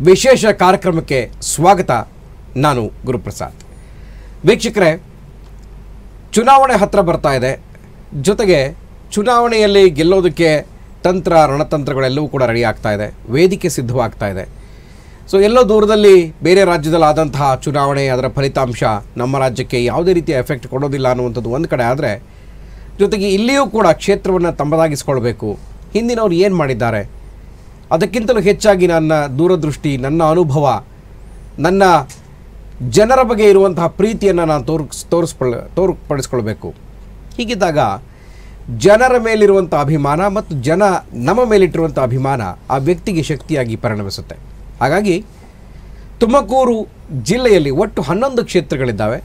ವಿಶೇಷ ಕಾರ್ಯಕ್ರಮಕ್ಕೆ ಸ್ವಾಗತ ನಾನು ಗುರುಪ್ರಸಾದ್. ವೀಕ್ಷಕರೇ, ಚುನಾವಣೆ ಹತ್ತಿರ ಬರ್ತಾ ಇದೆ. ಜೊತೆಗೆ ಚುನಾವಣೆಯಲ್ಲಿ ಗೆಲ್ಲೋದಕ್ಕೆ ತಂತ್ರ, ರಣತಂತ್ರಗಳೆಲ್ಲವೂ ಕೂಡ ರೆಡಿ ಆಗ್ತಾ ಇದೆ. ವೇದಿಕೆ ಸಿದ್ಧವಾಗ್ತಾ ಇದೆ. ಸೊ ಎಲ್ಲೋ ದೂರದಲ್ಲಿ ಬೇರೆ ರಾಜ್ಯದಲ್ಲಿ ಆದಂತಹ ಚುನಾವಣೆ, ಅದರ ಫಲಿತಾಂಶ ನಮ್ಮ ರಾಜ್ಯಕ್ಕೆ ಯಾವುದೇ ರೀತಿಯ ಎಫೆಕ್ಟ್ ಕೊಡೋದಿಲ್ಲ ಅನ್ನುವಂಥದ್ದು ಒಂದು ಕಡೆ ಆದರೆ, ಜೊತೆಗೆ ಇಲ್ಲಿಯೂ ಕೂಡ ಕ್ಷೇತ್ರವನ್ನು ತಮ್ಮದಾಗಿಸ್ಕೊಳ್ಬೇಕು ಹಿಂದಿನವ್ರು ಏನು ಮಾಡಿದ್ದಾರೆ? ಅದಕ್ಕಿಂತಲೂ ಹೆಚ್ಚಾಗಿ ನನ್ನ ದೂರದೃಷ್ಟಿ, ನನ್ನ ಅನುಭವ, ನನ್ನ ಜನರ ಬಗ್ಗೆ ಇರುವಂತಹ ಪ್ರೀತಿಯನ್ನು ನಾನು ತೋರ್ಸ್ ತೋರಿಸ್ಕೊಳ್ಳ ತೋರ್ಪಡಿಸ್ಕೊಳ್ಬೇಕು. ಹೀಗಿದ್ದಾಗ ಜನರ ಮೇಲಿರುವಂಥ ಅಭಿಮಾನ ಮತ್ತು ಜನ ನಮ್ಮ ಮೇಲಿಟ್ಟಿರುವಂಥ ಅಭಿಮಾನ ಆ ವ್ಯಕ್ತಿಗೆ ಶಕ್ತಿಯಾಗಿ ಪರಿಣಮಿಸುತ್ತೆ. ಹಾಗಾಗಿ ತುಮಕೂರು ಜಿಲ್ಲೆಯಲ್ಲಿ ಒಟ್ಟು ಹನ್ನೊಂದು ಕ್ಷೇತ್ರಗಳಿದ್ದಾವೆ.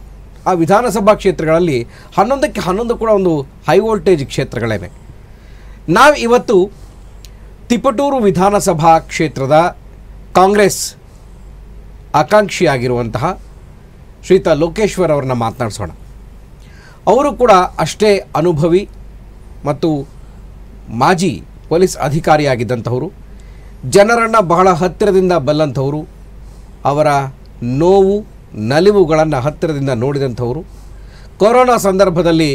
ಆ ವಿಧಾನಸಭಾ ಕ್ಷೇತ್ರಗಳಲ್ಲಿ ಹನ್ನೊಂದಕ್ಕೆ ಹನ್ನೊಂದು ಕೂಡ ಒಂದು ಹೈ ವೋಲ್ಟೇಜ್ ಕ್ಷೇತ್ರಗಳೇನೆ. ನಾವು ಇವತ್ತು ತಿಪಟೂರು ವಿಧಾನಸಭಾ ಕ್ಷೇತ್ರದ ಕಾಂಗ್ರೆಸ್ ಆಕಾಂಕ್ಷಿಯಾಗಿರುವಂತಹ ಶ್ರೀತಾ ಲೋಕೇಶ್ವರ್ ಅವರನ್ನ ಮಾತನಾಡಿಸೋಣ. ಅವರು ಕೂಡ ಅಷ್ಟೇ ಅನುಭವಿ ಮತ್ತು ಮಾಜಿ ಪೊಲೀಸ್ ಅಧಿಕಾರಿಯಾಗಿದ್ದಂಥವರು ಜನರನ್ನು ಬಹಳ ಹತ್ತಿರದಿಂದ ಬಲ್ಲಂಥವರು ಅವರ ನೋವು, ನಲಿವುಗಳನ್ನು ಹತ್ತಿರದಿಂದ ನೋಡಿದಂಥವರು ಕೊರೋನಾ ಸಂದರ್ಭದಲ್ಲಿ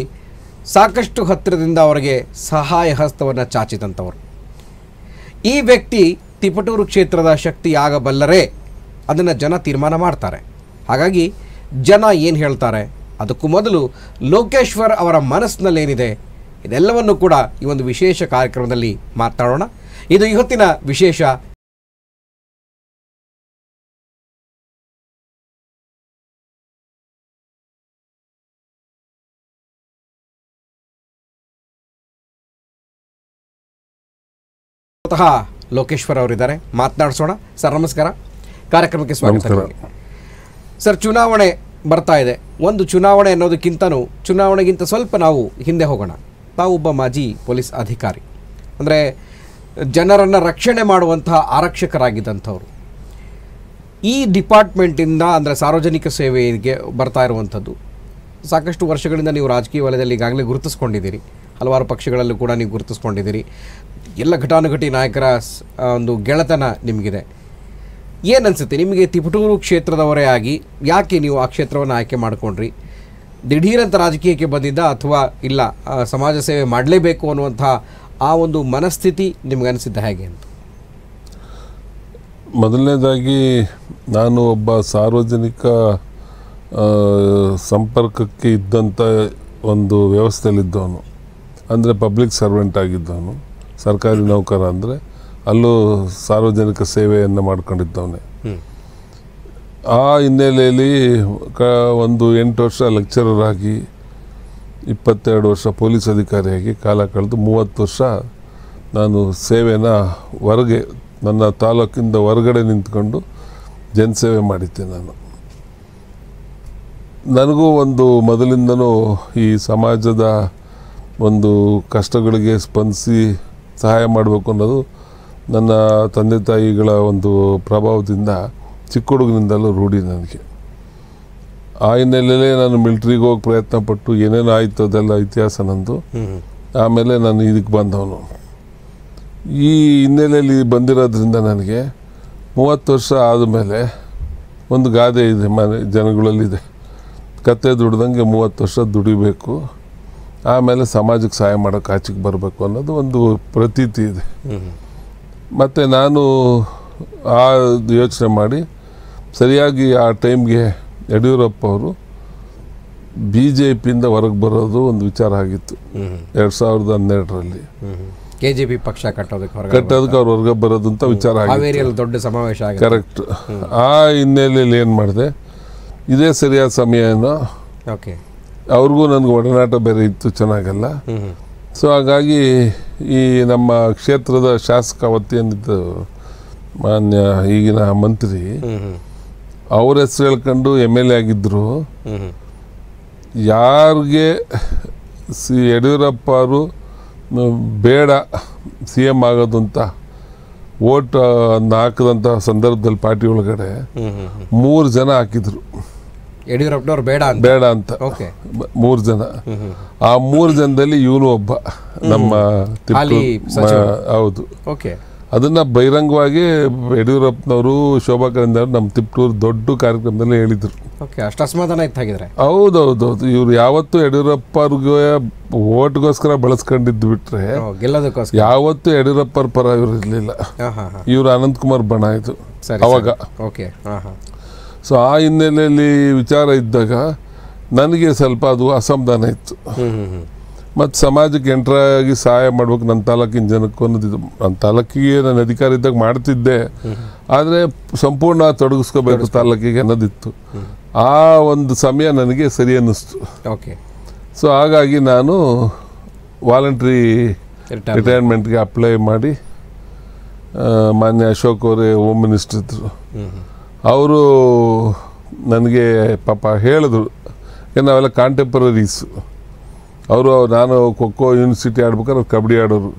ಸಾಕಷ್ಟು ಹತ್ತಿರದಿಂದ ಅವರಿಗೆ ಸಹಾಯ ಹಸ್ತವನ್ನು ಚಾಚಿದಂಥವರು ಈ ವ್ಯಕ್ತಿ ತಿಪಟೂರು ಕ್ಷೇತ್ರದ ಶಕ್ತಿ ಆಗಬಲ್ಲರೇ ಅದನ್ನು ಜನ ತೀರ್ಮಾನ ಮಾಡ್ತಾರೆ. ಹಾಗಾಗಿ ಜನ ಏನು ಹೇಳ್ತಾರೆ? ಅದಕ್ಕೂ ಮೊದಲು ಲೋಕೇಶ್ವರ್ ಅವರ ಮನಸ್ಸಿನಲ್ಲೇನಿದೆ? ಇದೆಲ್ಲವನ್ನು ಕೂಡ ಈ ಒಂದು ವಿಶೇಷ ಕಾರ್ಯಕ್ರಮದಲ್ಲಿ ಮಾತಾಡೋಣ. ಇದು ಇವತ್ತಿನ ವಿಶೇಷ ಸ್ವತಃ ಲೋಕೇಶ್ವರ್ ಅವರಿದ್ದಾರೆ. ಮಾತನಾಡಿಸೋಣ. ಸರ್ ನಮಸ್ಕಾರ. ಕಾರ್ಯಕ್ರಮಕ್ಕೆ ಸ್ವಾಗತ. ಸರ್ ಚುನಾವಣೆ ಬರ್ತಾ ಇದೆ. ಒಂದು ಚುನಾವಣೆ ಅನ್ನೋದಕ್ಕಿಂತನೂ ಚುನಾವಣೆಗಿಂತ ಸ್ವಲ್ಪ ನಾವು ಹಿಂದೆ ಹೋಗೋಣ. ತಾವೊಬ್ಬ ಒಬ್ಬ ಮಾಜಿ ಪೊಲೀಸ್ ಅಧಿಕಾರಿ. ಅಂದರೆ ಜನರನ್ನು ರಕ್ಷಣೆ ಮಾಡುವಂತಹ ಆರಕ್ಷಕರಾಗಿದ್ದಂಥವ್ರು. ಈ ಡಿಪಾರ್ಟ್ಮೆಂಟಿಂದ ಅಂದರೆ ಸಾರ್ವಜನಿಕ ಸೇವೆಗೆ ಬರ್ತಾ ಇರುವಂಥದ್ದು. ಸಾಕಷ್ಟು ವರ್ಷಗಳಿಂದ ನೀವು ರಾಜಕೀಯ ವಲಯದಲ್ಲಿ ಈಗಾಗಲೇ ಗುರುತಿಸ್ಕೊಂಡಿದ್ದೀರಿ. ಹಲವಾರು ಪಕ್ಷಗಳಲ್ಲೂ ಕೂಡ ನೀವು ಗುರುತಿಸ್ಕೊಂಡಿದ್ದೀರಿ. ಎಲ್ಲ ಘಟಾನುಘಟಿ ನಾಯಕರ ಒಂದು ಗೆಳೆತನ ನಿಮಗಿದೆ. ಏನನ್ಸುತ್ತೆ ನಿಮಗೆ ತಿಪಟೂರು ಕ್ಷೇತ್ರದವರೇ ಆಗಿ ಯಾಕೆ ನೀವು ಆ ಕ್ಷೇತ್ರವನ್ನು ಆಯ್ಕೆ ಮಾಡಿಕೊಂಡ್ರಿ? ದಿಢೀರಂತ ರಾಜಕೀಯಕ್ಕೆ ಬಂದಿದ್ದ ಅಥವಾ ಇಲ್ಲ ಸಮಾಜ ಸೇವೆ ಮಾಡಲೇಬೇಕು ಅನ್ನುವಂಥ ಆ ಒಂದು ಮನಸ್ಥಿತಿ ನಿಮ್ಗೆ ಅನಿಸಿದ್ದ ಹೇಗೆ ಅಂತ? ಮೊದಲನೇದಾಗಿ ನಾನು ಒಬ್ಬ ಸಾರ್ವಜನಿಕ ಸಂಪರ್ಕಕ್ಕೆ ಇದ್ದಂಥ ಒಂದು ವ್ಯವಸ್ಥೆಯಲ್ಲಿದ್ದವನು. ಅಂದರೆ ಪಬ್ಲಿಕ್ ಸರ್ವೆಂಟ್ ಆಗಿದ್ದವನು. ಸರ್ಕಾರಿ ನೌಕರ ಅಂದರೆ ಅಲ್ಲೂ ಸಾರ್ವಜನಿಕ ಸೇವೆಯನ್ನು ಮಾಡ್ಕೊಂಡಿದ್ದವನೇ. ಆ ಹಿನ್ನೆಲೆಯಲ್ಲಿ ಕ ಒಂದು ಎಂಟು ವರ್ಷ ಲೆಕ್ಚರರ್ ಆಗಿ ಇಪ್ಪತ್ತೆರಡು ವರ್ಷ ಪೊಲೀಸ್ ಅಧಿಕಾರಿಯಾಗಿ ಕಾಲ ಕಳೆದು ಮೂವತ್ತು ವರ್ಷ ನಾನು ಸೇವೆನ ಹೊರಗೆ ನನ್ನ ತಾಲೂಕಿಂದ ಹೊರಗಡೆ ನಿಂತ್ಕೊಂಡು ಜನಸೇವೆ ಮಾಡಿದ್ದೆ ನಾನು. ನನಗೂ ಒಂದು ಮೊದಲಿಂದನೂ ಈ ಸಮಾಜದ ಒಂದು ಕಷ್ಟಗಳಿಗೆ ಸ್ಪಂದಿಸಿ ಸಹಾಯ ಮಾಡಬೇಕು ಅನ್ನೋದು ನನ್ನ ತಂದೆ ತಾಯಿಗಳ ಒಂದು ಪ್ರಭಾವದಿಂದ ಚಿಕ್ಕ ಹುಡುಗನಿಂದಲೂ ರೂಢಿ ನನಗೆ. ಆ ಹಿನ್ನೆಲೆಯಲ್ಲೇ ನಾನು ಮಿಲ್ಟ್ರಿಗೆ ಹೋಗಿ ಪ್ರಯತ್ನ ಪಟ್ಟು ಏನೇನು ಆಯಿತು ಅದೆಲ್ಲ ಇತಿಹಾಸ ನಂದು. ಆಮೇಲೆ ನಾನು ಇದಕ್ಕೆ ಬಂದವನು. ಈ ಹಿನ್ನೆಲೆಯಲ್ಲಿ ಬಂದಿರೋದ್ರಿಂದ ನನಗೆ ಮೂವತ್ತು ವರ್ಷ ಆದಮೇಲೆ ಒಂದು ಗಾದೆ ಇದೆ ಮನೆ ಜನಗಳಲ್ಲಿದೆ. ಕತ್ತೆ ದುಡ್ದಂಗೆ ಮೂವತ್ತು ವರ್ಷ ದುಡಿಬೇಕು. ಆಮೇಲೆ ಸಮಾಜಕ್ಕೆ ಸಹಾಯ ಮಾಡೋಕೆ ಆಚೆಗೆ ಬರಬೇಕು ಅನ್ನೋದು ಒಂದು ಪ್ರತೀತಿ ಇದೆ. ಮತ್ತು ನಾನು ಆ ಯೋಚನೆ ಮಾಡಿ ಸರಿಯಾಗಿ ಆ ಟೈಮ್ಗೆ ಯಡಿಯೂರಪ್ಪ ಅವರು ಬಿ ಜೆ ಪಿಯಿಂದ ಹೊರಗೆ ಬರೋದು ಒಂದು ವಿಚಾರ ಆಗಿತ್ತು. ಎರಡು ಸಾವಿರದ ಹನ್ನೆರಡರಲ್ಲಿ. ಕೆ ಜೆ ಪಿ ಪಕ್ಷ ಕಟ್ಟೋದಕ್ಕೆ ಕಟ್ಟೋದಕ್ಕೆ ಅವ್ರು ಹೊರಗೆ ಬರೋದು ಅಂತ ವಿಚಾರ ಆಗಿತ್ತು. ದೊಡ್ಡ ಸಮಾವೇಶ ಕರೆಕ್ಟ್ ಆ ಹಿನ್ನೆಲೆಯಲ್ಲಿ ಏನು ಮಾಡಿದೆ? ಇದೇ ಸರಿಯಾದ ಸಮಯನ ಓಕೆ ಅವ್ರಿಗೂ ನನಗೆ ಒಡನಾಟ ಬೇರೆ ಇತ್ತು, ಚೆನ್ನಾಗಲ್ಲ. ಸೊ ಹಾಗಾಗಿ ಈ ನಮ್ಮ ಕ್ಷೇತ್ರದ ಶಾಸಕ ಅವತ್ತೇನಿದ್ದು ಮಾನ್ಯ ಈಗಿನ ಮಂತ್ರಿ, ಅವ್ರ ಹೆಸರು ಹೇಳ್ಕೊಂಡು ಎಂ ಎಲ್ ಎ ಆಗಿದ್ದರು ಯಾರಿಗೆ ಸಿ ಯಡಿಯೂರಪ್ಪ ಅವರು ಬೇಡ ಸಿ ಎಂ ಆಗೋದು ಅಂತ ಓಟ್ ಹಾಕಿದಂಥ ಸಂದರ್ಭದಲ್ಲಿ ಪಾರ್ಟಿ ಒಳಗಡೆ ಮೂರು ಜನ ಹಾಕಿದ್ರು. ಯಡಿಯೂರಪ್ಪನವ್ರು ಬೇಡ ಅಂತ. ಬೇಡ ಅಂತ. ಓಕೆ ಮೂರು ಜನ. ಆ ಮೂರು ಜನದಲ್ಲಿ ಇವನು ಒಬ್ಬ. ನಮ್ಮ ಹೌದು. ಓಕೆ ಅದನ್ನ ಬಹಿರಂಗವಾಗಿ ಯಡಿಯೂರಪ್ಪನವರು ಶೋಭಾ ಕರಂದ್ಲಾಜೆ ನಮ್ಮ ತಿಪ್ಟೂರು ದೊಡ್ಡ ಕಾರ್ಯಕ್ರಮದಲ್ಲಿ ಹೇಳಿದ್ರು. ಓಕೆ ಅಷ್ಟು ಅಸಮಾಧಾನ ಇತ್ತಾಗಿದ್ರೆ ಹೌದೌದು ಹೌದೌದೌದು ಇವ್ರು ಯಾವತ್ತೂ ಯಡಿಯೂರಪ್ಪವ್ರಿಗೆ ಓಟ್ಗೋಸ್ಕರ ಬಳಸ್ಕೊಂಡಿದ್ದು ಬಿಟ್ರೆ ಗೆಲ್ಲೋದಕ್ಕೋಸ್ಕರ. ಯಾವತ್ತೂ ಯಡಿಯೂರಪ್ಪರ ಪರ ಇವ್ರು ಇರಲಿಲ್ಲ. ಇವ್ರು ಅನಂತಕುಮಾರ್ ಬಣ ಇದು ಸರಿ ಅವಾಗ. ಓಕೆ ಸೊ ಆ ಹಿನ್ನೆಲೆಯಲ್ಲಿ ವಿಚಾರ ಇದ್ದಾಗ ನನಗೆ ಸ್ವಲ್ಪ ಅದು ಅಸಮಾಧಾನ ಇತ್ತು. ಮತ್ತು ಸಮಾಜಕ್ಕೆ ಎಂಟ್ರಾಗಿ ಸಹಾಯ ಮಾಡ್ಬೇಕು ನನ್ನ ತಾಲೂಕಿನ ಜನಕ್ಕೂ ಅನ್ನೋದಿದ್ದು ನನ್ನ ತಾಲೂಕಿಗೆ ನನ್ನ ಅಧಿಕಾರ ಇದ್ದಾಗ ಮಾಡ್ತಿದ್ದೆ. ಆದರೆ ಸಂಪೂರ್ಣ ತೊಡಗಿಸ್ಕೋಬೇಕು ತಾಲೂಕಿಗೆ ಅನ್ನೋದಿತ್ತು. ಆ ಒಂದು ಸಮಯ ನನಗೆ ಸರಿ ಅನ್ನಿಸ್ತು. ಓಕೆ. ಸೊ ಹಾಗಾಗಿ ನಾನು ವಾಲಂಟ್ರಿ ರಿಟೈರ್ ರಿಟೈರ್ಮೆಂಟ್ಗೆ ಅಪ್ಲೈ ಮಾಡಿ ಮಾನ್ಯ ಅಶೋಕ್ ಅವರೇ ಹೋಮ್ ಮಿನಿಸ್ಟರ್ ಇದ್ದರು ಅವರು ನನಗೆ ಪಾಪ ಹೇಳಿದ್ರು ಏನು ನಾವೆಲ್ಲ ಕಾಂಟೆಂಪ್ರರೀಸು ಅವರು ನಾನು ಖೋಖೋ ಯೂನಿವರ್ಸಿಟಿ ಆಡ್ಬೇಕಾದ್ರೆ ಕಬಡ್ಡಿ ಆಡೋರು.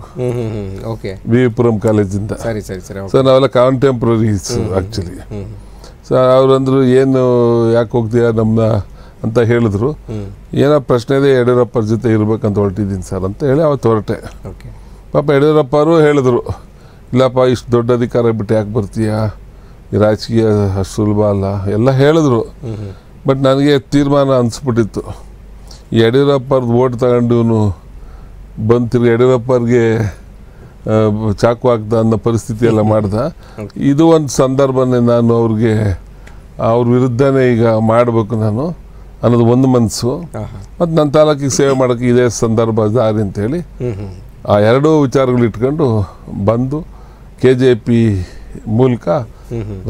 ಓಕೆ ವಿ ವಿ ಪುರಂ ಕಾಲೇಜಿಂದ. ಸರಿ ಸರಿ ಸರಿ ಸರ್ ಸೊ ನಾವೆಲ್ಲ ಕಾಂಟೆಂಪ್ರರೀಸ್ ಆ್ಯಕ್ಚುಲಿ ಸೊ ಅವ್ರು ಅಂದರು ಏನು ಯಾಕೆ ಹೋಗ್ತೀಯಾ ನಮ್ಮನ್ನ ಅಂತ ಹೇಳಿದ್ರು. ಏನೋ ಪ್ರಶ್ನೆ ಇದೆ ಯಡಿಯೂರಪ್ಪರ ಜೊತೆ ಇರ್ಬೇಕಂತ ಹೊರಟಿದ್ದೀನಿ ಸರ್ ಅಂತ ಹೇಳಿ ಅವತ್ತು ಹೊರಟೆ. ಓಕೆ. ಪಾಪ ಅವರು ಹೇಳಿದ್ರು ಇಲ್ಲಪ್ಪ ಇಷ್ಟು ದೊಡ್ಡ ಅಧಿಕಾರ ಬಿಟ್ಟು ಯಾಕೆ ಬರ್ತೀಯಾ? ರಾಜಕೀಯ ಅಷ್ಟು ಸುಲಭ ಅಲ್ಲ ಎಲ್ಲ ಹೇಳಿದ್ರು. ಬಟ್ ನನಗೆ ತೀರ್ಮಾನ ಅನಿಸ್ಬಿಟ್ಟಿತ್ತು. ಯಡಿಯೂರಪ್ಪರ್ದು ಓಟ್ ತಗೊಂಡು ಬಂದು ತಿರ್ಗಿ ಯಡಿಯೂರಪ್ಪರ್ಗೆ ಚಾಕು ಹಾಕ್ದ ಅನ್ನೋ ಪರಿಸ್ಥಿತಿ ಎಲ್ಲ ಮಾಡ್ದ ಇದು ಒಂದು ಸಂದರ್ಭನೇ ನಾನು ಅವ್ರಿಗೆ ಅವ್ರ ವಿರುದ್ಧನೇ ಈಗ ಮಾಡಬೇಕು ನಾನು ಅನ್ನೋದು ಒಂದು ಮನಸ್ಸು ಮತ್ತು ನನ್ನ ತಾಲೂಕಿಗೆ ಸೇವೆ ಮಾಡೋಕ್ಕೆ ಇದೇ ಸಂದರ್ಭ ದಾರಿ ಅಂತೇಳಿ ಆ ಎರಡೂ ವಿಚಾರಗಳು ಇಟ್ಕೊಂಡು ಬಂದು ಕೆ ಜೆ ಪಿ ಮೂಲಕ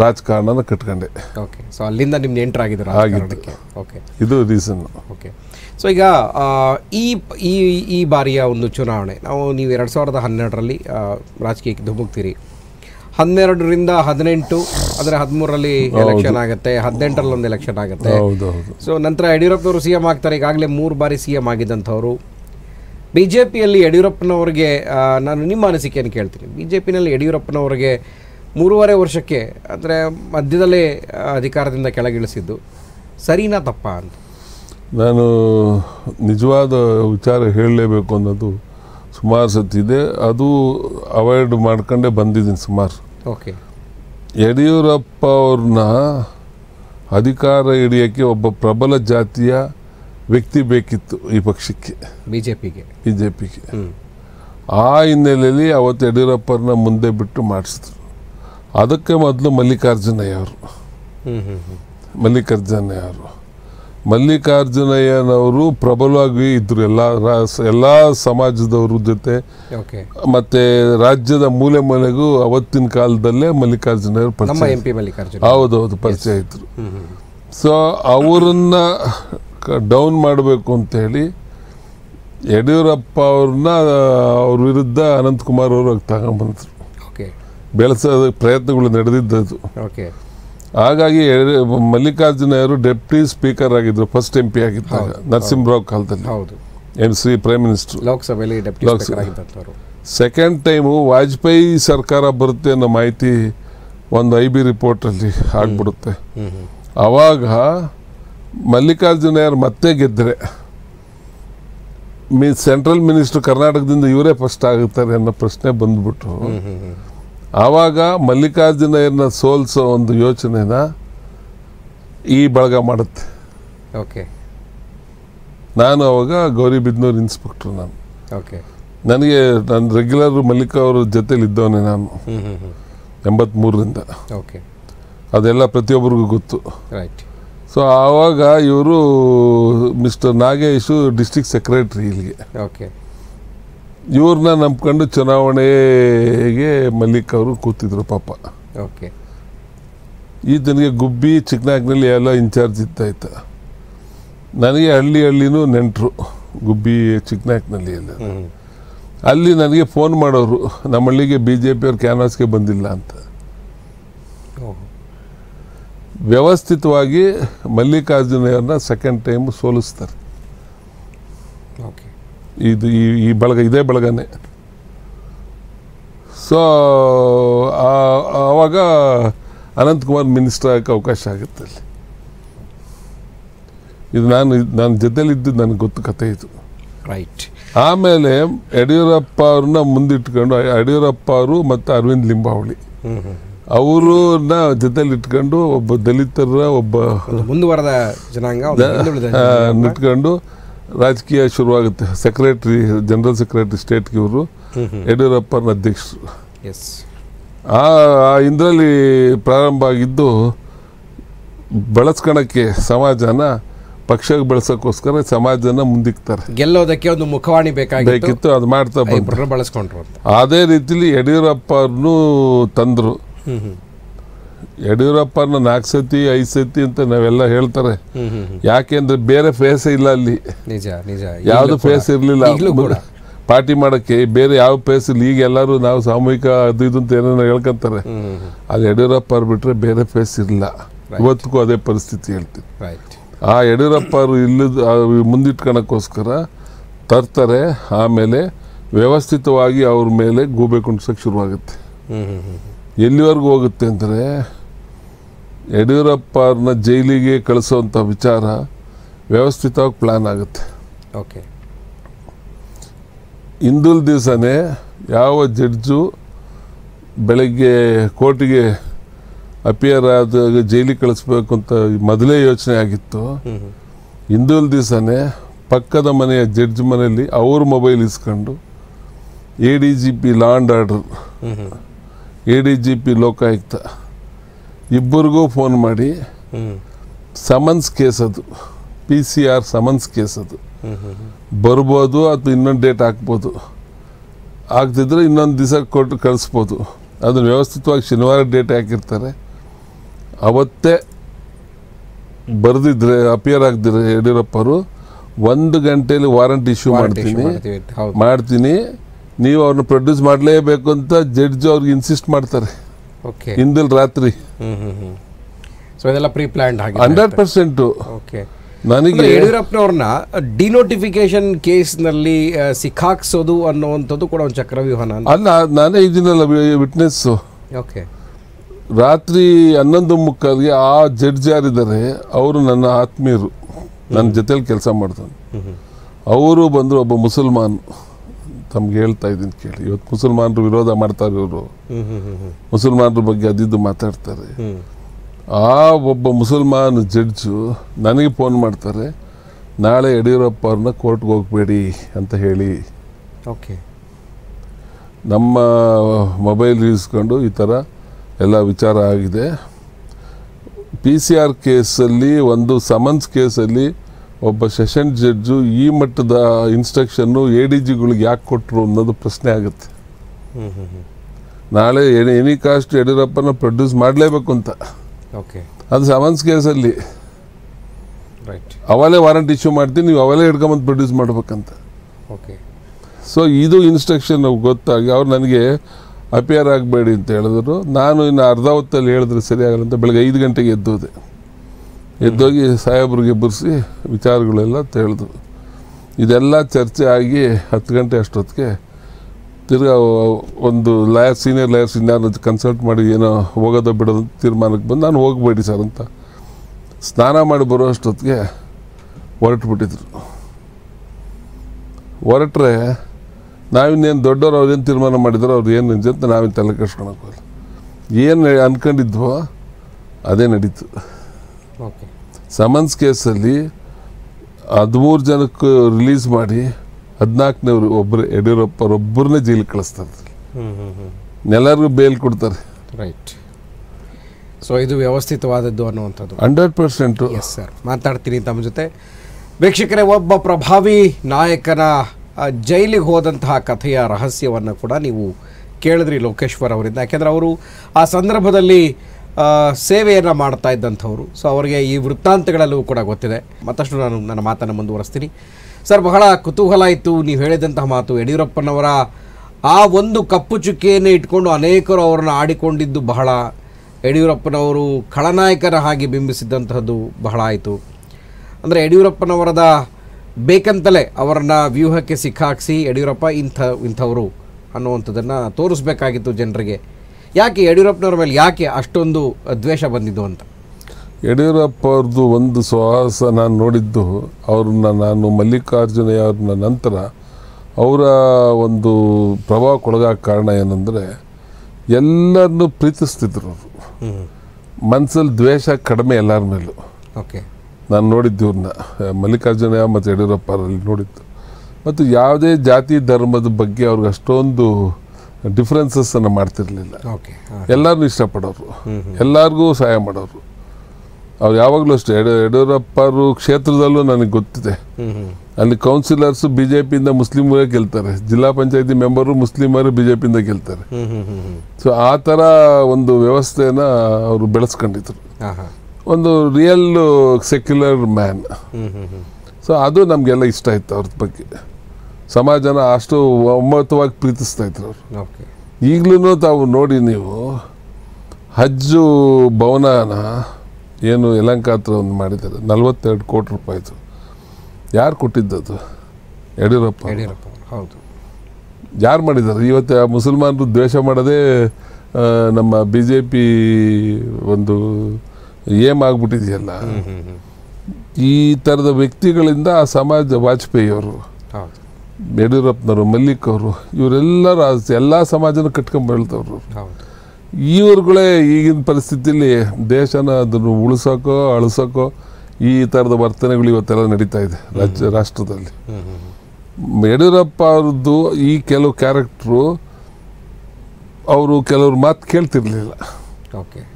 ರಾಜಕಾರಣನ ಕಟ್ಕೊಂಡೆ. ಓಕೆ ಸೊ ಅಲ್ಲಿಂದ ನಿಮ್ದು ಎಂಟ್ರ್. ಓಕೆ ಇದು ರೀಸನ್ ಓಕೆ ಸೊ ಈಗ ಈ ಈ ಈ ಬಾರಿಯ ಒಂದು ಚುನಾವಣೆ ನಾವು ನೀವು ಎರಡು ಸಾವಿರದ ಹನ್ನೆರಡರಲ್ಲಿ ರಾಜಕೀಯಕ್ಕೆ ಧುಮುಕ್ತೀರಿ. ಹನ್ನೆರಡರಿಂದ ಹದಿನೆಂಟು ಅಂದರೆ ಹದಿಮೂರರಲ್ಲಿ ಎಲೆಕ್ಷನ್ ಆಗುತ್ತೆ ಹದಿನೆಂಟರಲ್ಲಿ ಒಂದು ಎಲೆಕ್ಷನ್ ಆಗುತ್ತೆ ಸೊ ನಂತರ ಯಡಿಯೂರಪ್ಪನವರು ಸಿ ಎಂ ಆಗ್ತಾರೆ ಈಗಾಗಲೇ ಮೂರು ಬಾರಿ ಸಿ ಎಂ ಆಗಿದ್ದಂಥವ್ರು. ಬಿ ಜೆ ಪಿಯಲ್ಲಿ ಯಡಿಯೂರಪ್ಪನವರಿಗೆ ನಾನು ನಿಮ್ಮ ಅನಿಸಿಕೆಯನ್ನು ಕೇಳ್ತೀನಿ. ಬಿ ಜೆ ಪಿನಲ್ಲಿ ಯಡಿಯೂರಪ್ಪನವರಿಗೆ ಮೂರುವರೆ ವರ್ಷಕ್ಕೆ ಅಂದರೆ ಮಧ್ಯದಲ್ಲೇ ಅಧಿಕಾರದಿಂದ ಕೆಳಗಿಳಿಸಿದ್ದು. ಸರಿನಾ ತಪ್ಪ ಅಂತ? ನಾನು ನಿಜವಾದ ವಿಚಾರ ಹೇಳಲೇಬೇಕು ಅನ್ನೋದು ಸುಮಾರು ಸತ್ತಿದೆ ಅದು ಅವಾಯ್ಡ್ ಮಾಡ್ಕೊಂಡೇ ಬಂದಿದ್ದೀನಿ ಸುಮಾರು. ಓಕೆ. ಯಡಿಯೂರಪ್ಪ ಅವ್ರನ್ನ ಅಧಿಕಾರ ಹಿಡಿಯೋಕ್ಕೆ ಒಬ್ಬ ಪ್ರಬಲ ಜಾತಿಯ ವ್ಯಕ್ತಿ ಬೇಕಿತ್ತು ಈ ಪಕ್ಷಕ್ಕೆ. ಬಿ ಜೆ ಪಿಗೆ ಬಿ ಜೆ ಪಿಗೆ ಆ ಹಿನ್ನೆಲೆಯಲ್ಲಿ ಅವತ್ತು ಯಡಿಯೂರಪ್ಪರನ್ನ ಮುಂದೆ ಬಿಟ್ಟು ಮಾಡಿಸಿದ್ರು. ಅದಕ್ಕೆ ಮೊದಲು ಮಲ್ಲಿಕಾರ್ಜುನಯ್ಯ ಅವರು ಹ್ಞೂ ಹ್ಞೂ ಹ್ಞೂ ಮಲ್ಲಿಕಾರ್ಜುನಯ್ಯ ಅವರು ಮಲ್ಲಿಕಾರ್ಜುನಯ್ಯನವರು ಪ್ರಬಲವಾಗಿ ಇದ್ದರು ಎಲ್ಲ ಎಲ್ಲ ಸಮಾಜದವ್ರ ಜೊತೆ. ಮತ್ತೆ ರಾಜ್ಯದ ಮೂಲೆ ಮೂಲೆಗೂ ಅವತ್ತಿನ ಕಾಲದಲ್ಲೇ ಮಲ್ಲಿಕಾರ್ಜುನಯ್ಯರು ಪರಿಚಯ ಹೌದೌದು ಪರಿಚಯ ಇದ್ರು. ಸೊ ಅವರನ್ನ ಡೌನ್ ಮಾಡಬೇಕು ಅಂತೇಳಿ ಯಡಿಯೂರಪ್ಪ ಅವ್ರನ್ನ ಅವ್ರ ವಿರುದ್ಧ ಅನಂತಕುಮಾರ್ ಅವರು ತಗೊಂಡ್ಬಂದ್ರು ಓಕೆ ಬೆಳೆಸೋ ಪ್ರಯತ್ನಗಳು ನಡೆದಿದ್ದದು ಓಕೆ. ಹಾಗಾಗಿ ಮಲ್ಲಿಕಾರ್ಜುನ ಮಲ್ಲಿಕಾರ್ಜುನಯ್ಯರು ಡೆಪ್ಟಿ ಸ್ಪೀಕರ್ ಆಗಿದ್ರು ಫಸ್ಟ್ ಎಂ ಪಿ ಆಗಿದ್ದಾಗ ನರಸಿಂಹರಾವ್ ಕಾಲದಲ್ಲಿ. ಹೌದು. M C prime minister. ಲೋಕಸಭೆಯಲ್ಲಿ ಸೆಕೆಂಡ್ ಟೈಮು ವಾಜಪೇಯಿ ಸರ್ಕಾರ ಬರುತ್ತೆ ಅನ್ನೋ ಮಾಹಿತಿ ಒಂದು ಐ ಬಿ ರಿಪೋರ್ಟಲ್ಲಿ ಆಗ್ಬಿಡುತ್ತೆ. ಅವಾಗ ಮಲ್ಲಿಕಾರ್ಜುನ ಆವಾಗ ಮಲ್ಲಿಕಾರ್ಜುನಯ್ಯರು ಮತ್ತೆ ಗೆದ್ದರೆ ಮೀ ಸೆಂಟ್ರಲ್ ಮಿನಿಸ್ಟರ್ ಕರ್ನಾಟಕದಿಂದ ಇವರೇ ಫಸ್ಟ್ ಆಗುತ್ತಾರೆ ಅನ್ನೋ ಪ್ರಶ್ನೆ ಬಂದ್ಬಿಟ್ಟು ಆವಾಗ ಮಲ್ಲಿಕಾರ್ಜುನಯ್ಯನ ಸೋಲ್ಸೋ ಒಂದು ಯೋಚನೆನ ಈ ಬಳಗ ಮಾಡುತ್ತೆ. ಓಕೆ. ನಾನು ಅವಾಗ ಗೌರಿಬಿದ್ನೂರು ಇನ್ಸ್ಪೆಕ್ಟರ್ ನಾನು. ಓಕೆ. ನನಗೆ ನಾನು ರೆಗ್ಯುಲರ್ ಮಲ್ಲಿಕ ಅವ್ರ ಜೊತೆಲಿ ಇದ್ದವನೇ ನಾನು. ಎಂಬತ್ಮೂರರಿಂದ. ಎಂಬತ್ತ್ಮೂರರಿಂದ ಓಕೆ. ಅದೆಲ್ಲ ಪ್ರತಿಯೊಬ್ಬರಿಗೂ ಗೊತ್ತು. ರೈಟ್. ಸೊ ಆವಾಗ ಇವರು ಮಿಸ್ಟರ್ ನಾಗೇಶು ಡಿಸ್ಟಿಕ್ ಸೆಕ್ರೆಟ್ರಿ ಇಲ್ಲಿಗೆ. ಓಕೆ. ಇವ್ರನ್ನ ನಂಬ್ಕೊಂಡು ಚುನಾವಣೆಗೆ ಮಲ್ಲಿಕ್ ಅವರು ಕೂತಿದ್ರು ಪಾಪ. ಓಕೆ. ಈತನಿಗೆ ಗುಬ್ಬಿ ಚಿಕ್ಕನಾಗ್ನಲ್ಲಿ ಎಲ್ಲ ಇನ್ಚಾರ್ಜ್ ಇತ್ತಾಯ್ತ ನನಗೆ ಹಳ್ಳಿ ಹಳ್ಳಿನೂ ನೆಂಟರು ಗುಬ್ಬಿ ಚಿಕ್ಕನಾಗ್ನಲ್ಲಿ ಎಲ್ಲ. ಅಲ್ಲಿ ನನಗೆ ಫೋನ್ ಮಾಡೋರು ನಮ್ಮ ಹಳ್ಳಿಗೆ ಬಿ ಜೆ ಪಿಯವ್ರು ಕ್ಯಾನ್ವಾಸ್ಗೆ ಬಂದಿಲ್ಲ ಅಂತ. ವ್ಯವಸ್ಥಿತವಾಗಿ ಮಲ್ಲಿಕಾರ್ಜುನಯ್ಯವ್ರನ್ನ ಸೆಕೆಂಡ್ ಟೈಮ್ ಸೋಲಿಸ್ತಾರೆ. ಇದು ಈ ಈ ಬಳಗ ಇದೇ ಬಳಗನೇ. ಸೊ ಆವಾಗ ಅನಂತಕುಮಾರ್ ಮಿನಿಸ್ಟರ್ ಆಗಕ್ಕೆ ಅವಕಾಶ ಆಗುತ್ತೆ ಅಲ್ಲಿ. ಇದು ನಾನು ನಾನು ಜೊತೆಲಿದ್ದು ನನಗೆ ಗೊತ್ತು ಕತೆ ಇದು. ರೈಟ್ ಆಮೇಲೆ ಯಡಿಯೂರಪ್ಪ ಅವ್ರನ್ನ ಮುಂದಿಟ್ಕೊಂಡು ಯಡಿಯೂರಪ್ಪ ಅವರು ಮತ್ತು ಅರವಿಂದ್ ಲಿಂಬಾವಳಿ. ಅವರನ್ನ ಜೊತೆಲಿಟ್ಕೊಂಡು ಜೊತೆಲಿ ಇಟ್ಕೊಂಡು ಒಬ್ಬ ದಲಿತರ ಒಬ್ಬ ಮುಂದುವರೆದ ಜನಾಂಗ ಇಟ್ಕೊಂಡು ಜನಾಂಗ. ನಿಟ್ಕೊಂಡು ರಾಜಕೀಯ ಶುರುವಾಗುತ್ತೆ. ಸೆಕ್ರೆಟರಿ ಜನರಲ್ ಸೆಕ್ರೆಟರಿ ಸ್ಟೇಟ್ಗೆ ಇವರು. ಯಡಿಯೂರಪ್ಪನ ಅಧ್ಯಕ್ಷರು. ಎಸ್ ಆ ಇದರಲ್ಲಿ ಪ್ರಾರಂಭ ಆಗಿದ್ದು ಬಳಸ್ಕೊಳಕ್ಕೆ ಸಮಾಜನ ಪಕ್ಷಕ್ಕೆ ಬೆಳೆಸೋಕ್ಕೋಸ್ಕರ ಸಮಾಜನ ಮುಂದಿಕ್ತಾರೆ. ಗೆಲ್ಲೋದಕ್ಕೆ ಒಂದು ಮುಖವಾಣಿ ಬೇಕಾಗಿತ್ತು. ಅದು ಮಾಡ್ತಾ ಬಂದ್ರು ಬಳಸ್ಕೊಂಡ್ರು ಅದೇ ರೀತಿಲಿ ಯಡಿಯೂರಪ್ಪ ಅವ್ರನ್ನೂ ತಂದರು ಯಡಿಯೂರಪ್ಪನ ನಾಲ್ಕು ಸತಿ ಐದು ಸತಿ ಅಂತ ನಾವೆಲ್ಲ ಹೇಳ್ತಾರೆ. ಯಾಕೆಂದ್ರೆ ಬೇರೆ ಫೇಸ್ ಇಲ್ಲ ಅಲ್ಲಿ. ನಿಜ ನಿಜ. ಯಾವುದು ಫೇಸ್ ಇರಲಿಲ್ಲ. ಪಾರ್ಟಿ ಮಾಡಕ್ಕೆ ಬೇರೆ ಯಾವ ಫೇಸ್ ಇಲ್ಲ. ಈಗ ಎಲ್ಲರೂ ನಾವು ಸಾಮೂಹಿಕ ಅದು ಇದು ಅಂತ ಏನೇನೋ ಹೇಳ್ಕೊಂತಾರೆ. ಅಲ್ಲಿ ಯಡಿಯೂರಪ್ಪ ಅವ್ರು ಬಿಟ್ರೆ ಬೇರೆ ಫೇಸ್ ಇಲ್ಲ. ಇವತ್ತಿಗೂ ಅದೇ ಪರಿಸ್ಥಿತಿ ಹೇಳ್ತೀನಿ. ರೈಟ್ ಆ ಯಡಿಯೂರಪ್ಪ ಅವರು ಇಲ್ಲದ ಮುಂದಿಟ್ಕೊಳಕ್ಕೋಸ್ಕರ ತರ್ತಾರೆ. ಆಮೇಲೆ ವ್ಯವಸ್ಥಿತವಾಗಿ ಅವ್ರ ಮೇಲೆ ಗೂಬೆ ಕುಣ್ಸೋಕೆ ಶುರುವಾಗುತ್ತೆ. ಎಲ್ಲಿವರೆಗೂ ಹೋಗುತ್ತೆ ಅಂದರೆ ಯಡಿಯೂರಪ್ಪ ಅವ್ರನ್ನ ಜೈಲಿಗೆ ಕಳಿಸುವಂಥ ವಿಚಾರ ವ್ಯವಸ್ಥಿತವಾಗಿ ಪ್ಲ್ಯಾನ್ ಆಗುತ್ತೆ. ಓಕೆ ಇಂದುಲ್ ದಿವಸನೇ ಯಾವ ಜಡ್ಜು ಬೆಳಗ್ಗೆ ಕೋರ್ಟಿಗೆ ಅಪಿಯರ್ ಆದಾಗ ಜೈಲಿಗೆ ಕಳಿಸ್ಬೇಕು ಅಂತ ಮೊದಲೇ ಯೋಚನೆ ಆಗಿತ್ತು. ಇಂದುಲ್ ದಿವಸನೇ ಪಕ್ಕದ ಮನೆಯ ಜಡ್ಜ್ ಮನೆಯಲ್ಲಿ ಅವ್ರ ಮೊಬೈಲ್ ಇಸ್ಕೊಂಡು A D G P law and order A D G P Lokayukta. ಇಬ್ಬರಿಗೂ ಫೋನ್ ಮಾಡಿ. ಸಮನ್ಸ್ ಕೇಸ್ ಅದು. P C R summons case ಅದು. ಬರ್ಬೋದು ಅಥವಾ ಇನ್ನೊಂದು ಡೇಟ್ ಹಾಕ್ಬೋದು. ಆಗ್ತಿದ್ರೆ ಇನ್ನೊಂದು ದಿವಸ ಕೊಟ್ಟು ಕಳಿಸ್ಬೋದು. ಅದನ್ನು ವ್ಯವಸ್ಥಿತವಾಗಿ ಶನಿವಾರ ಡೇಟ್ ಹಾಕಿರ್ತಾರೆ. ಅವತ್ತೇ ಬರೆದಿದ್ರೆ ಅಪಿಯರ್ ಆಗದಿದ್ರೆ ಯಡಿಯೂರಪ್ಪರು ಒಂದು ಗಂಟೆಯಲ್ಲಿ ವಾರಂಟ್ ಇಶ್ಯೂ ಮಾಡ್ತೀನಿ. ಮಾಡ್ತೀನಿ. ನೀವು ಅವ್ರನ್ನ ಪ್ರೊಡ್ಯೂಸ್ ಮಾಡಲೇಬೇಕು ಅಂತ ಜಡ್ಜ್ ಅವ್ರಿಗೆ ಇನ್ಸಿಸ್ಟ್ ಮಾಡ್ತಾರೆ. ಓಕೆ ಹಿಂದಿಲ್ ರಾತ್ರಿ. ಸೊ ಇದೆಲ್ಲ ಪ್ರೀ ಪ್ಲಾನ್ಡ್ ಆಗಿದೆ ಹಂಡ್ರೆಡ್ ಪರ್ಸೆಂಟು. ಓಕೆ ನನಗೆ ಯಡಿಯೂರಪ್ಪನವ್ರನ್ನ ಡಿನೋಟಿಫಿಕೇಶನ್ ಕೇಸ್ನಲ್ಲಿ ಸಿಕ್ಕಾಕ್ಸೋದು ಅನ್ನುವಂಥದ್ದು ಕೂಡ ಒಂದು ಚಕ್ರವ್ಯೂಹನ ಅಲ್ಲ ನಾನೇ ಇದನ್ನೆಲ್ಲ ವಿಟ್ನೆಸ್ಸು ಓಕೆ ರಾತ್ರಿ ಹನ್ನೊಂದು ಮುಕ್ಕಾಲ್ಗೆ ಆ ಜಡ್ಜ್ ಯಾರಿದ್ದಾರೆ ಅವರು ನನ್ನ ಆತ್ಮೀಯರು. ನನ್ನ ಜೊತೆಲಿ ಕೆಲಸ ಮಾಡ್ತಾನೆ. ಅವರು ಬಂದರು ಒಬ್ಬ ಮುಸಲ್ಮಾನ್. ತಮ್ಗೆ ಹೇಳ್ತಾ ಇದ್ದೀನಿ ಕೇಳಿ. ಇವತ್ತು ಮುಸಲ್ಮಾನರು ವಿರೋಧ ಮಾಡ್ತಾರೆ ಇವರು ಮುಸಲ್ಮಾನರ ಬಗ್ಗೆ ಅದಿದ್ದು ಮಾತಾಡ್ತಾರೆ. ಆ ಒಬ್ಬ ಮುಸಲ್ಮಾನ್ ಜಡ್ಜು ನನಗೆ ಫೋನ್ ಮಾಡ್ತಾರೆ ನಾಳೆ ಯಡಿಯೂರಪ್ಪ ಅವ್ರನ್ನ ಕೋರ್ಟ್ಗೆ ಹೋಗಬೇಡಿ ಅಂತ ಹೇಳಿ. ಓಕೆ. ನಮ್ಮ ಮೊಬೈಲ್ ಇಸ್ಕೊಂಡು ಈ ಥರ ಎಲ್ಲ ವಿಚಾರ ಆಗಿದೆ. ಪಿ ಸಿ ಆರ್ ಕೇಸಲ್ಲಿ ಒಂದು ಸಮನ್ಸ್ ಕೇಸಲ್ಲಿ ಒಬ್ಬ ಸೆಷನ್ ಜಡ್ಜು ಈ ಮಟ್ಟದ ಇನ್ಸ್ಟ್ರಕ್ಷನ್ನು ಎ ಡಿ ಜಿಗಳಿಗೆ ಯಾಕೆ ಕೊಟ್ಟರು ಅನ್ನೋದು ಪ್ರಶ್ನೆ ಆಗುತ್ತೆ. ನಾಳೆ ಎನಿ ಕಾಸ್ಟ್ ಯಡಿಯೂರಪ್ಪನ ಪ್ರೊಡ್ಯೂಸ್ ಮಾಡಲೇಬೇಕು ಅಂತ. ಓಕೆ ಅದು ಸಮನ್ಸ್ ಕೇಸಲ್ಲಿ ರೈಟ್ ಅವಲೇ ವಾರಂಟ್ ಇಶ್ಯೂ ಮಾಡ್ತೀನಿ ನೀವು ಅವಲೇ ಹಿಡ್ಕೊಂಬಂದು ಪ್ರೊಡ್ಯೂಸ್ ಮಾಡ್ಬೇಕಂತ. ಓಕೆ ಸೊ ಇದು ಇನ್ಸ್ಟ್ರಕ್ಷನ್ ಗೊತ್ತಾಗಿ ಅವ್ರು ನನಗೆ ಅಪಿಯರ್ ಆಗಬೇಡಿ ಅಂತ ಹೇಳಿದ್ರು. ನಾನು ಇನ್ನು ಅರ್ಧ ಹೊತ್ತಲ್ಲಿ ಹೇಳಿದ್ರೆ ಸರಿಯಾಗಲ್ಲ ಅಂತ ಬೆಳಗ್ಗೆ ಐದು ಗಂಟೆಗೆ ಎದ್ದೋದೆ. ಎದ್ದೋಗಿ ಸಾಹೇಬ್ರಿಗೆ ಬರೆಸಿ ವಿಚಾರಗಳೆಲ್ಲ ತಿಳಿದು ಇದೆಲ್ಲ ಚರ್ಚೆ ಆಗಿ ಹತ್ತು ಗಂಟೆ ಅಷ್ಟೊತ್ತಿಗೆ ತಿರ್ಗಾ ಒಂದು ಲಾಯರ್, ಸೀನಿಯರ್ ಲಾಯರ್ಸ್ ಇನ್ಯಾರು ಕನ್ಸಲ್ಟ್ ಮಾಡಿ ಏನೋ ಹೋಗೋದೋ ಬಿಡೋದು ತೀರ್ಮಾನಕ್ಕೆ ಬಂದು ನಾನು ಹೋಗಬೇಡಿ ಸರ್ ಅಂತ ಸ್ನಾನ ಮಾಡಿ ಬರೋ ಅಷ್ಟೊತ್ತಿಗೆ ಹೊರಟು ಬಿಟ್ಟಿದ್ರು ಹೊರಟ್ರೆ ನಾವಿನ್ನೇನು ದೊಡ್ಡವ್ರು ಅವ್ರೇನು ತೀರ್ಮಾನ ಮಾಡಿದ್ರು ಅವ್ರು ಏನು ಅಂತ ನಾವೇನು ತಲೆ ಕೆಡ್ಸ್ಕೊಳಕ್ಕೆ ಏನು ಅನ್ಕೊಂಡಿದ್ವೋ ಅದೇ ನಡೀತು. ಸಮನ್ಸ್ ಕೇಸಲ್ಲಿ ಹದಿಮೂರು ಜನಕ್ಕೆ ರಿಲೀಸ್ ಮಾಡಿ ಹದಿನಾಲ್ಕನೇವ್ರು ಒಬ್ಬರು ಯಡಿಯೂರಪ್ಪರೊಬ್ಬರನ್ನೇ ಜೈಲಿಗೆ ಕಳಿಸ್ತಾರೆ. ಎಲ್ಲರಿಗೂ ಬೇಲ್ ಕೊಡ್ತಾರೆ. ರೈಟ್. ಸೊ ಇದು ವ್ಯವಸ್ಥಿತವಾದದ್ದು ಅನ್ನುವಂಥದ್ದು. Hundred percent. ಎಸ್ ಸರ್ ಮಾತಾಡ್ತೀನಿ ತಮ್ಮ ಜೊತೆ. ವೀಕ್ಷಕರೇ ಒಬ್ಬ ಪ್ರಭಾವಿ ನಾಯಕನ ಜೈಲಿಗೆ ಹೋದಂತಹ ಕಥೆಯ ರಹಸ್ಯವನ್ನು ಕೂಡ ನೀವು ಕೇಳಿದ್ರಿ ಲೋಕೇಶ್ವರ್ ಅವರಿಂದ. ಯಾಕೆಂದರೆ ಅವರು ಆ ಸಂದರ್ಭದಲ್ಲಿ ಸೇವೆಯನ್ನು ಮಾಡ್ತಾ ಇದ್ದಂಥವ್ರು. ಸೊ ಅವರಿಗೆ ಈ ವೃತ್ತಾಂತಗಳಲ್ಲೂ ಕೂಡ ಗೊತ್ತಿದೆ. ಮತ್ತಷ್ಟು ನಾನು ನನ್ನ ಮಾತನ್ನು ಮುಂದುವರಿಸ್ತೀನಿ. ಸರ್, ಬಹಳ ಕುತೂಹಲ ಇತ್ತು ನೀವು ಹೇಳಿದಂತಹ ಮಾತು. ಯಡಿಯೂರಪ್ಪನವರ ಆ ಒಂದು ಕಪ್ಪು ಚುಕ್ಕಿಯನ್ನು ಇಟ್ಕೊಂಡು ಅನೇಕರು ಅವರನ್ನು ಆಡಿಕೊಂಡಿದ್ದು ಬಹಳ. ಯಡಿಯೂರಪ್ಪನವರು ಖಳನಾಯಕರ ಹಾಗೆ ಬಿಂಬಿಸಿದ್ದಂತಹದ್ದು ಬಹಳ ಆಯಿತು. ಅಂದರೆ ಯಡಿಯೂರಪ್ಪನವರದ ಬೇಕಂತಲೇ ಅವರನ್ನ ವ್ಯೂಹಕ್ಕೆ ಸಿಕ್ಕಾಕ್ಸಿ ಯಡಿಯೂರಪ್ಪ ಇಂಥ ಇಂಥವರು ಅನ್ನುವಂಥದ್ದನ್ನು ತೋರಿಸ್ಬೇಕಾಗಿತ್ತು ಜನರಿಗೆ. ಯಾಕೆ ಯಡಿಯೂರಪ್ಪನವ್ರ ಮೇಲೆ ಯಾಕೆ ಅಷ್ಟೊಂದು ದ್ವೇಷ ಬಂದಿದ್ದು ಅಂತ? ಯಡಿಯೂರಪ್ಪ ಅವ್ರದ್ದು ಒಂದು ಸಾಹಸ ನಾನು ನೋಡಿದ್ದು ಅವ್ರನ್ನ ನಾನು ಮಲ್ಲಿಕಾರ್ಜುನ ಅವ್ರನ್ನ ನಂತರ ಅವರ ಒಂದು ಪ್ರಭಾವಕ್ಕೊಳಗಾಗ ಕಾರಣ ಏನಂದರೆ ಎಲ್ಲರನ್ನೂ ಪ್ರೀತಿಸ್ತಿದ್ರು ಅವರು. ಮನಸ್ಸಲ್ಲಿ ದ್ವೇಷ ಕಡಿಮೆ ಎಲ್ಲರ ಮೇಲೂ. ಓಕೆ. ನಾನು ನೋಡಿದ್ದು ಇವ್ರನ್ನ ಮಲ್ಲಿಕಾರ್ಜುನ ಮತ್ತು ಯಡಿಯೂರಪ್ಪರಲ್ಲಿ ನೋಡಿದ್ದು. ಮತ್ತು ಯಾವುದೇ ಜಾತಿ ಧರ್ಮದ ಬಗ್ಗೆ ಅವ್ರಿಗೆ ಅಷ್ಟೊಂದು ಡಿಫ್ರೆನ್ಸಸ್ಸನ್ನು ಮಾಡ್ತಿರಲಿಲ್ಲ. ಎಲ್ಲರನ್ನೂ ಇಷ್ಟಪಡೋರು. ಎಲ್ಲರಿಗೂ ಸಹಾಯ ಮಾಡೋರು. ಅವ್ರು ಯಾವಾಗಲೂ ಅಷ್ಟೇ ಯಡಿ ಯಡಿಯೂರಪ್ಪರು ಕ್ಷೇತ್ರದಲ್ಲೂ ನನಗೆ ಗೊತ್ತಿದೆ. ಅಲ್ಲಿ ಕೌನ್ಸಿಲರ್ಸ್ ಬಿ ಜೆ ಪಿಯಿಂದ ಮುಸ್ಲಿಮರೇ ಗೆಲ್ತಾರೆ. ಜಿಲ್ಲಾ ಪಂಚಾಯತಿ ಮೆಂಬರು ಮುಸ್ಲಿಮರು ಬಿ ಜೆ ಪಿಯಿಂದ ಗೆಲ್ತಾರೆ ಸೊ ಆ ಥರ ಒಂದು ವ್ಯವಸ್ಥೆನ ಅವರು ಬೆಳೆಸ್ಕೊಂಡಿದ್ರು. ಒಂದು ರಿಯಲ್ ಸೆಕ್ಯುಲರ್ ಮ್ಯಾನ್ ಸೊ ಅದು ನಮಗೆಲ್ಲ ಇಷ್ಟ ಆಯ್ತು ಅವ್ರ ಬಗ್ಗೆ. ಸಮಾಜನ ಅಷ್ಟು ಒಮ್ಮತವಾಗಿ ಪ್ರೀತಿಸ್ತಾ ಇದ್ರು ಅವರು. ಈಗಲೂ ತಾವು ನೋಡಿ ನೀವು ಹಜ್ಜು ಭವನನ ಏನು ಯಲಂಕಾತ್ರ ಒಂದು ಮಾಡಿದ್ದಾರೆ. ನಲ್ವತ್ತೆರಡು ಕೋಟಿ ರೂಪಾಯಿದು ಯಾರು ಕೊಟ್ಟಿದ್ದದು ಯಡಿಯೂರಪ್ಪ. ಯಡಿಯೂರಪ್ಪ ಹೌದು. ಯಾರು ಮಾಡಿದ್ದಾರೆ? ಇವತ್ತು ಆ ಮುಸಲ್ಮಾನರು ದ್ವೇಷ ಮಾಡೋದೇ ನಮ್ಮ ಬಿ ಜೆ ಪಿ ಒಂದು ಏಮ್ ಆಗ್ಬಿಟ್ಟಿದೆಯಲ್ಲ? ಈ ಥರದ ವ್ಯಕ್ತಿಗಳಿಂದ ಆ ಸಮಾಜ ವಾಜಪೇಯಿ ಅವರು ಹೌದು. ಯಡಿಯೂರಪ್ಪನವರು ಮಲ್ಲಿಕ್ ಅವರು ಇವರೆಲ್ಲರೂ ಎಲ್ಲ ಸಮಾಜನ ಕಟ್ಕೊಂಡ್ ಬೆಳ್ತವ್ರು ಇವ್ರುಗಳೇ ಈಗಿನ ಪರಿಸ್ಥಿತಿಲಿ ದೇಶನ ಅದನ್ನು ಉಳಿಸೋಕೋ ಅಳಿಸೋಕೋ ಈ ಥರದ ವರ್ತನೆಗಳು ಇವತ್ತೆಲ್ಲ ನಡೀತಾ ಇದೆ ರಾಜ್ಯ ರಾಷ್ಟ್ರದಲ್ಲಿ. ಯಡಿಯೂರಪ್ಪ ಅವ್ರದ್ದು ಈ ಕೆಲವು ಕ್ಯಾರೆಕ್ಟ್ರು ಅವರು ಕೆಲವ್ರ ಮಾತು ಕೇಳ್ತಿರ್ಲಿಲ್ಲ. ಓಕೆ.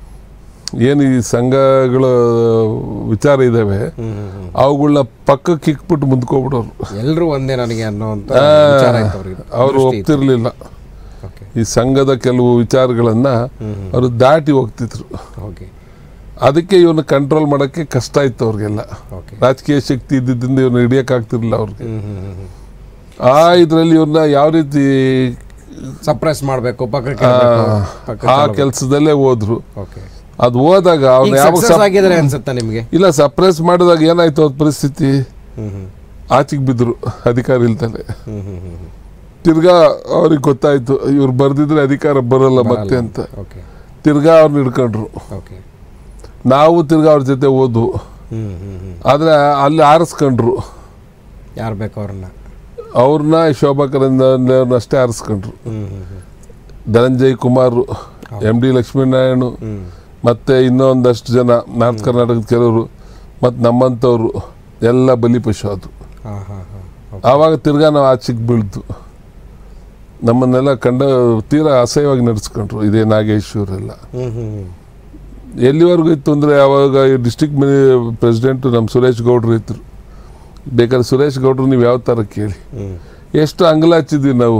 ಏನು ಈ ಸಂಘಗಳ ವಿಚಾರ ಇದ್ದಾವೆ ಅವುಗಳನ್ನ ಪಕ್ಕಕ್ಕೆ ಇಕ್ಬಿಟ್ಟು ಮುಂದ್ಕೋಗ್ಬಿಡೋರು ಎಲ್ಲರೂ ಒಂದೇ ನನಗೆ ಅನ್ನೋಂಥ ಅವರು ಒಪ್ತಿರ್ಲಿಲ್ಲ. ಈ ಸಂಘದ ಕೆಲವು ವಿಚಾರಗಳನ್ನ ಅವರು ದಾಟಿ ಹೋಗ್ತಿದ್ರು. ಓಕೆ. ಅದಕ್ಕೆ ಇವನ್ನ ಕಂಟ್ರೋಲ್ ಮಾಡೋಕ್ಕೆ ಕಷ್ಟ ಇತ್ತು ಅವ್ರಿಗೆಲ್ಲ. ರಾಜಕೀಯ ಶಕ್ತಿ ಇದ್ದಿದ್ದರಿಂದ ಇವನ್ನ ಹಿಡಿಯೋಕ್ಕಾಗ್ತಿರ್ಲಿಲ್ಲ ಅವ್ರಿಗೆ. ಆ ಇದರಲ್ಲಿ ಇವ್ರನ್ನ ಯಾವ ರೀತಿ ಸಪ್ರೆಸ್ ಮಾಡಬೇಕು ಆ, ಕೆಲಸದಲ್ಲೇ ಹೋದ್ರು. ಓಕೆ. ಅದು ಹೋದಾಗ ಅವ್ನ ಯಾವಾಗ ಅನ್ಸುತ್ತಾ ನಿಮಗೆ? ಇಲ್ಲ ಸಪ್ರೆಸ್ ಮಾಡಿದಾಗ ಏನಾಯ್ತು ಅವ್ರ ಪರಿಸ್ಥಿತಿ? ಆಚೆಗೆ ಬಿದ್ರು ಅಧಿಕಾರ ಇಲ್ತಾನೆ ತಿರ್ಗಾ ಅವ್ರಿಗೆ ಗೊತ್ತಾಯ್ತು ಇವ್ರು ಬರ್ದಿದ್ರೆ ಅಧಿಕಾರ ಬರಲ್ಲ ಮತ್ತೆ ಅಂತ. ತಿರ್ಗಾ ಅವ್ರನ್ನ ಹಿಡ್ಕೊಂಡ್ರು. ನಾವು ತಿರ್ಗಾ ಅವ್ರ ಜೊತೆ ಹ್ಮ್ ಆದ್ರೆ ಅಲ್ಲಿ ಆರಿಸ್ಕೊಂಡ್ರು. ಯಾರು ಬೇಕು ಅವ್ರನ್ನ? ಅವ್ರನ್ನ ಶೋಭಾ ಕರಂದ್ಲಾಜೆ ಅಷ್ಟೇ ಆರಿಸ್ಕೊಂಡ್ರು. ಧನಂಜಯ್ ಕುಮಾರ್ ಎಂ ಡಿ ಲಕ್ಷ್ಮೀನಾರಾಯಣ ಮತ್ತೆ ಇನ್ನೊಂದಷ್ಟು ಜನ ನಾರ್ತ್ ಕರ್ನಾಟಕದ ಕೆಲವರು ಮತ್ತು ನಮ್ಮಂಥವ್ರು ಎಲ್ಲ ಬಲಿಪಶು ಅದು ಆವಾಗ ತಿರ್ಗಾ ನಾವು ಆಚೆಗೆ ಬೀಳ್ತು ನಮ್ಮನ್ನೆಲ್ಲ ಕಂಡ ತೀರಾ ಅಸಹ್ಯವಾಗಿ ನಡೆಸ್ಕೊಂಡ್ರು ಇದೇ ನಾಗೇಶ್ವರೆಲ್ಲ ಎಲ್ಲಿವರೆಗೂ ಇತ್ತು ಅಂದರೆ ಈ ಡಿಸ್ಟಿಕ್ ಮಿನಿ ಪ್ರೆಸಿಡೆಂಟು ನಮ್ಮ ಸುರೇಶ್ ಗೌಡ್ರು ಇತ್ತು ಬೇಕಾದ್ರೆ ಸುರೇಶ್ ಗೌಡ್ರು ನೀವು ಯಾವ ಥರ ಕೇಳಿ. ಎಷ್ಟು ಅಂಗಲಾಚಿದ್ವಿ ಹಚ್ಚಿದ್ವಿ ನಾವು.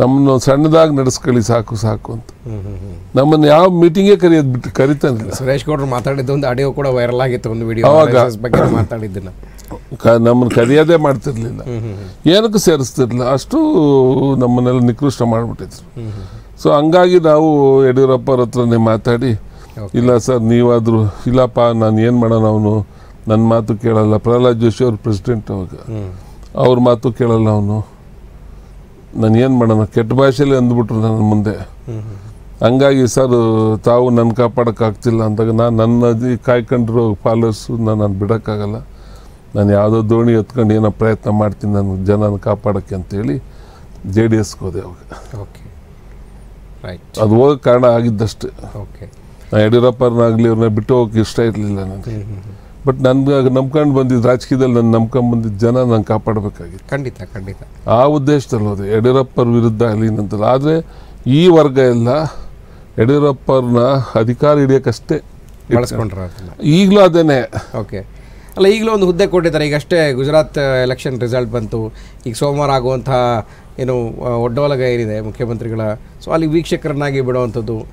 ನಮ್ಮನ್ನು ಸಣ್ಣದಾಗಿ ನಡೆಸ್ಕೊಳ್ಳಿ ಸಾಕು ಸಾಕು ಅಂತ. ನಮ್ಮನ್ನು ಯಾವ ಮೀಟಿಂಗೇ ಕರೆಯೋದು ಬಿಟ್ಟು ಕರಿತಾನೆ ಸುರೇಶ್ ಗೌಡ್ರು ಮಾತಾಡಿದ್ದು ಒಂದು ಆಡಿಯೋ ಕೂಡ ವೈರಲ್ ಆಗಿತ್ತು ಒಂದು ವಿಡಿಯೋ. ಬಗ್ಗೆ ಮಾತಾಡಿದ್ದನ್ನ ನಮ್ಮನ್ನು ಕರೆಯೋದೇ ಮಾಡ್ತಿರ್ಲಿಲ್ಲ. ಏನಕ್ಕೂ ಸೇರಿಸ್ತಿರ್ಲಿಲ್ಲ. ಅಷ್ಟು ನಮ್ಮನ್ನೆಲ್ಲ ನಿಕೃಷ್ಟ ಮಾಡಿಬಿಟ್ಟಿದ್ರು. ಸೊ ಹಂಗಾಗಿ ನಾವು ಯಡಿಯೂರಪ್ಪ ಅವ್ರ ಹತ್ರನೇ ಮಾತಾಡಿ ಇಲ್ಲ ಸರ್ ನೀವಾದರೂ ಇಲ್ಲಪ್ಪ ನಾನು ಏನು ಮಾಡೋಣ ಅವನು? ನನ್ನ ಮಾತು ಕೇಳಲ್ಲ. ಪ್ರಹ್ಲಾದ್ ಜೋಶಿ ಅವ್ರ ಪ್ರೆಸಿಡೆಂಟ್ ಅವಾಗ. ಅವ್ರ ಮಾತು ಕೇಳಲ್ಲ ಅವನು. ನಾನು ಏನು ಮಾಡೋಣ? ಕೆಟ್ಟ ಭಾಷೆಯಲ್ಲಿ ಅಂದ್ಬಿಟ್ರು ನನ್ನ ಮುಂದೆ. ಹಂಗಾಗಿ ಸರ್ ತಾವು ನನ್ನ ಕಾಪಾಡೋಕ್ಕಾಗ್ತಿಲ್ಲ ಅಂದಾಗ ನಾನು ನನ್ನ ಕಾಯ್ಕೊಂಡಿರೋ ಫಾಲೋರ್ಸು ನಾನು ನಾನು ಬಿಡೋಕ್ಕಾಗಲ್ಲ. ನಾನು ಯಾವುದೋ ದೋಣಿ ಎತ್ಕೊಂಡು ಏನೋ ಪ್ರಯತ್ನ ಮಾಡ್ತೀನಿ ನನ್ನ ಜನನ ಕಾಪಾಡೋಕ್ಕೆ ಅಂತೇಳಿ ಜೆ ಡಿ ಎಸ್ಗೆ ಹೋದೆ ಅವಾಗ. ಓಕೆ ರೈಟ್ ಅದು ಹೋಗೋ ಕಾರಣ ಆಗಿದ್ದಷ್ಟೇ. ಓಕೆ ನಾನು ಯಡಿಯೂರಪ್ಪರನ್ನಾಗಲಿ ಅವ್ರನ್ನ ಬಿಟ್ಟು ಹೋಗಕ್ಕೆ ಇಷ್ಟ ಇರಲಿಲ್ಲ ನನಗೆ. ಬಟ್ ನನ್ಗೆ ನಂಬ್ಕೊಂಡು ಬಂದಿದ್ದು ರಾಜಕೀಯದಲ್ಲಿ ನಾನು ನಂಬ್ಕೊಂಡು ಬಂದಿದ್ದ ಜನ ನಾನು ಕಾಪಾಡಬೇಕಾಗಿತ್ತು. ಖಂಡಿತ ಖಂಡಿತ. ಆ ಉದ್ದೇಶದಲ್ಲಿ ಹೋದೆ. ಯಡಿಯೂರಪ್ಪರ ವಿರುದ್ಧ ಆಗಲಿ ನಂತರ ಆದರೆ ಈ ವರ್ಗ ಎಲ್ಲ ಯಡಿಯೂರಪ್ಪರನ್ನ ಅಧಿಕಾರ ಹಿಡಿಯೋಕ್ಕಷ್ಟೇ ಬಳಸ್ಕೊಂಡ್ರ ಈಗಲೂ ಅದೇನೆ. ಓಕೆ. ಅಲ್ಲ ಈಗಲೂ ಒಂದು ಹುದ್ದೆ ಕೊಟ್ಟಿದ್ದಾರೆ. ಈಗಷ್ಟೇ ಗುಜರಾತ್ ಎಲೆಕ್ಷನ್ ರಿಸಲ್ಟ್ ಬಂತು. ಈಗ ಸೋಮವಾರ ಆಗುವಂತಹ ಏನು ಒಡ್ಡವಲಗ ಒಡ್ಡೋಲಗ ಏನಿದೆ ಮುಖ್ಯಮಂತ್ರಿಗಳ? ಸೊ ಅಲ್ಲಿ ವೀಕ್ಷಕರನ್ನಾಗಿ ಬಿಡುವಂಥದ್ದು.